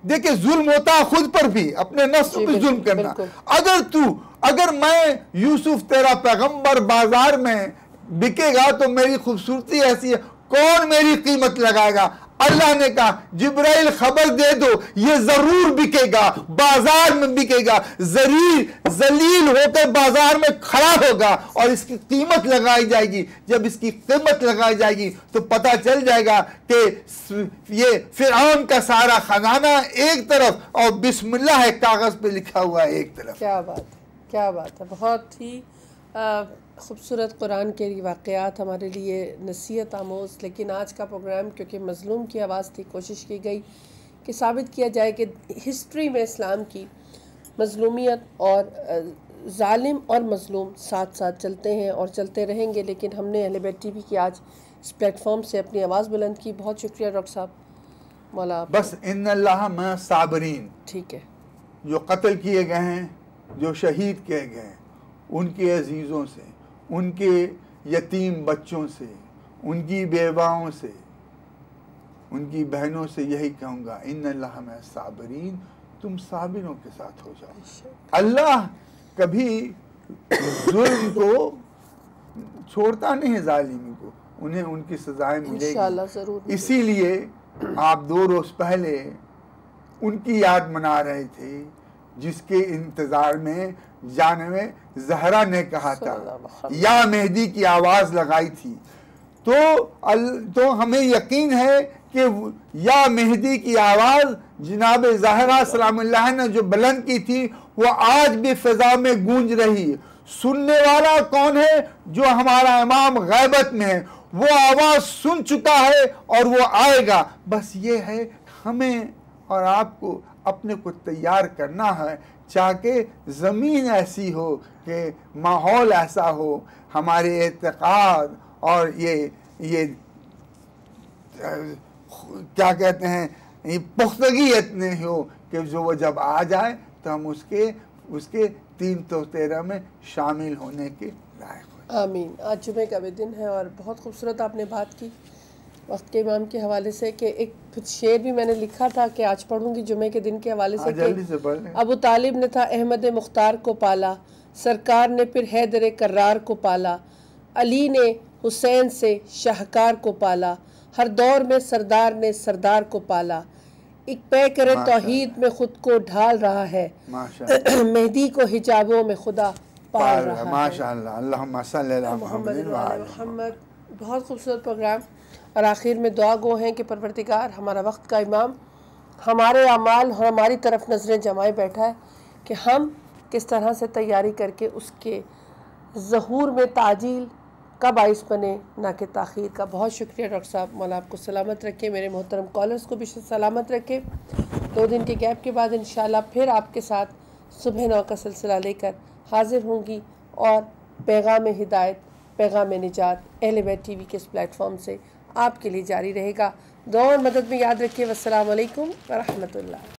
دیکھیں ظلم ہوتا خود پر بھی اپنے نفس جی، پہ ظلم کرنا۔ اگر تو اگر میں یوسف تیرا پیغمبر بازار میں بکے گا تو میری خوبصورتی ایسی ہے، کون میری قیمت لگائے گا؟ اللہ نے کہا، جبرائیل خبر دے دو، یہ ضرور بکے گا، بازار میں بکے گا زلیل ہو کر بازار میں کھڑا ہوگا اور اس کی قیمت لگائی جائے گی۔ جب اس کی قیمت لگائی جائے گی تو پتہ چل جائے گا کہ یہ فرعون کا سارا خزانہ ایک طرف اور بسم اللہ ہے کاغذ پہ لکھا ہوا ہے ایک طرف۔ کیا بات ہے۔ کیا بات ہے؟ بہت ہی خوبصورت قرآن کے واقعات ہمارے لیے نصیحت آموز لیکن آج کا پروگرام کیونکہ مظلوم کی آواز تھی کوشش کی گئی کہ ثابت کیا جائے کہ ہسٹری میں اسلام کی مظلومیت اور ظالم اور مظلوم ساتھ ساتھ چلتے ہیں اور چلتے رہیں گے لیکن ہم نے اہل بیٹ ٹی وی کی آج اس پلیٹ فارم سے اپنی آواز بلند کی۔ بہت شکریہ ڈاکٹر صاحب۔ مولا بس ان اللہ صابرین۔ ٹھیک ہے۔ جو قتل کیے گئے ہیں جو شہید کہے گئے ان کے عزیزوں سے ان کے یتیم بچوں سے ان کی بیواؤں سے ان کی بہنوں سے یہی کہوں گا ان اللہ میں صابرین تم صابروں کے ساتھ ہو جاؤ۔ اللہ کبھی ظلم کو چھوڑتا نہیں ہے ظالمی کو انہیں ان کی سزائیں ملے گی۔ اسی لیے آپ دو روز پہلے ان کی یاد منا رہے تھے۔ جس کے انتظار میں جانب زہرا نے کہا تھا۔ یا مہدی کی آواز لگائی تھی۔ تو تو ہمیں یقین ہے کہ یا مہدی کی آواز جناب زہرا سلام اللہ نے جو بلند کی تھی وہ آج بھی فضا میں گونج رہی۔ سننے والا کون ہے جو ہمارا امام غیبت میں ہے؟ وہ آواز سن چکا ہے اور وہ آئے گا۔ بس یہ ہے ہمیں اور آپ کو۔ اپنے کو تیار کرنا ہے چاہے زمین ایسی ہو کہ ماحول ایسا ہو، ہمارے اعتقاد اور یہ یہ، کیا کہتے ہیں، یہ پختگی اتنے ہو کہ جو وہ جب آ جائے تو ہم اس کے اس کے تین تو تیرہ میں شامل ہونے کے لائق آمین۔ آج جمعے کا بھی دن ہے اور بہت خوبصورت آپ نے بات کی۔ وقت کے امام کے حوالے سے کہ ایک شعر بھی میں نے لکھا تھا کہ آج پڑھوں گی جمعے کے دن کے حوالے سے کہ ابو طالب نے تھا احمد مختار کو پالا سرکار نے پھر حیدر کرار کو پالا علی نے حسین سے شاہکار کو پالا ہر دور میں سردار نے سردار کو پالا۔ ایک پے کرے توحید میں خود کو ڈھال رہا ہے۔ مہدی کو حجابوں میں خدا پال رہا ہے۔ ماشاء اللہ اللہم صلی اللہ محمد۔ بہت خوبصورت پروگرام۔ اور آخر میں دعا گو ہیں کہ پروردگار ہمارا وقت کا امام ہمارے اعمال اور ہماری طرف نظریں جمائے بیٹھا ہے کہ ہم کس طرح سے تیاری کر کے اس کے ظہور میں تعجیل کا باعث بنے، نہ کہ تاخیر کا۔ بہت شکریہ ڈاکٹر صاحب، مولا آپ کو سلامت رکھے، میرے محترم کالرز کو بھی سلامت رکھے۔ دو دن کے گیپ کے بعد انشاءاللہ پھر آپ کے ساتھ صبح نو کا سلسلہ لے کر حاضر ہوں گی اور پیغام ہدایت، پیغام نجات، اہل بیت ٹی وی کے اس پلیٹ فارم سے آپ کے لیے جاری رہے گا۔ دعا اور مدد میں یاد رکھیے۔ والسلام علیکم ورحمۃ اللہ۔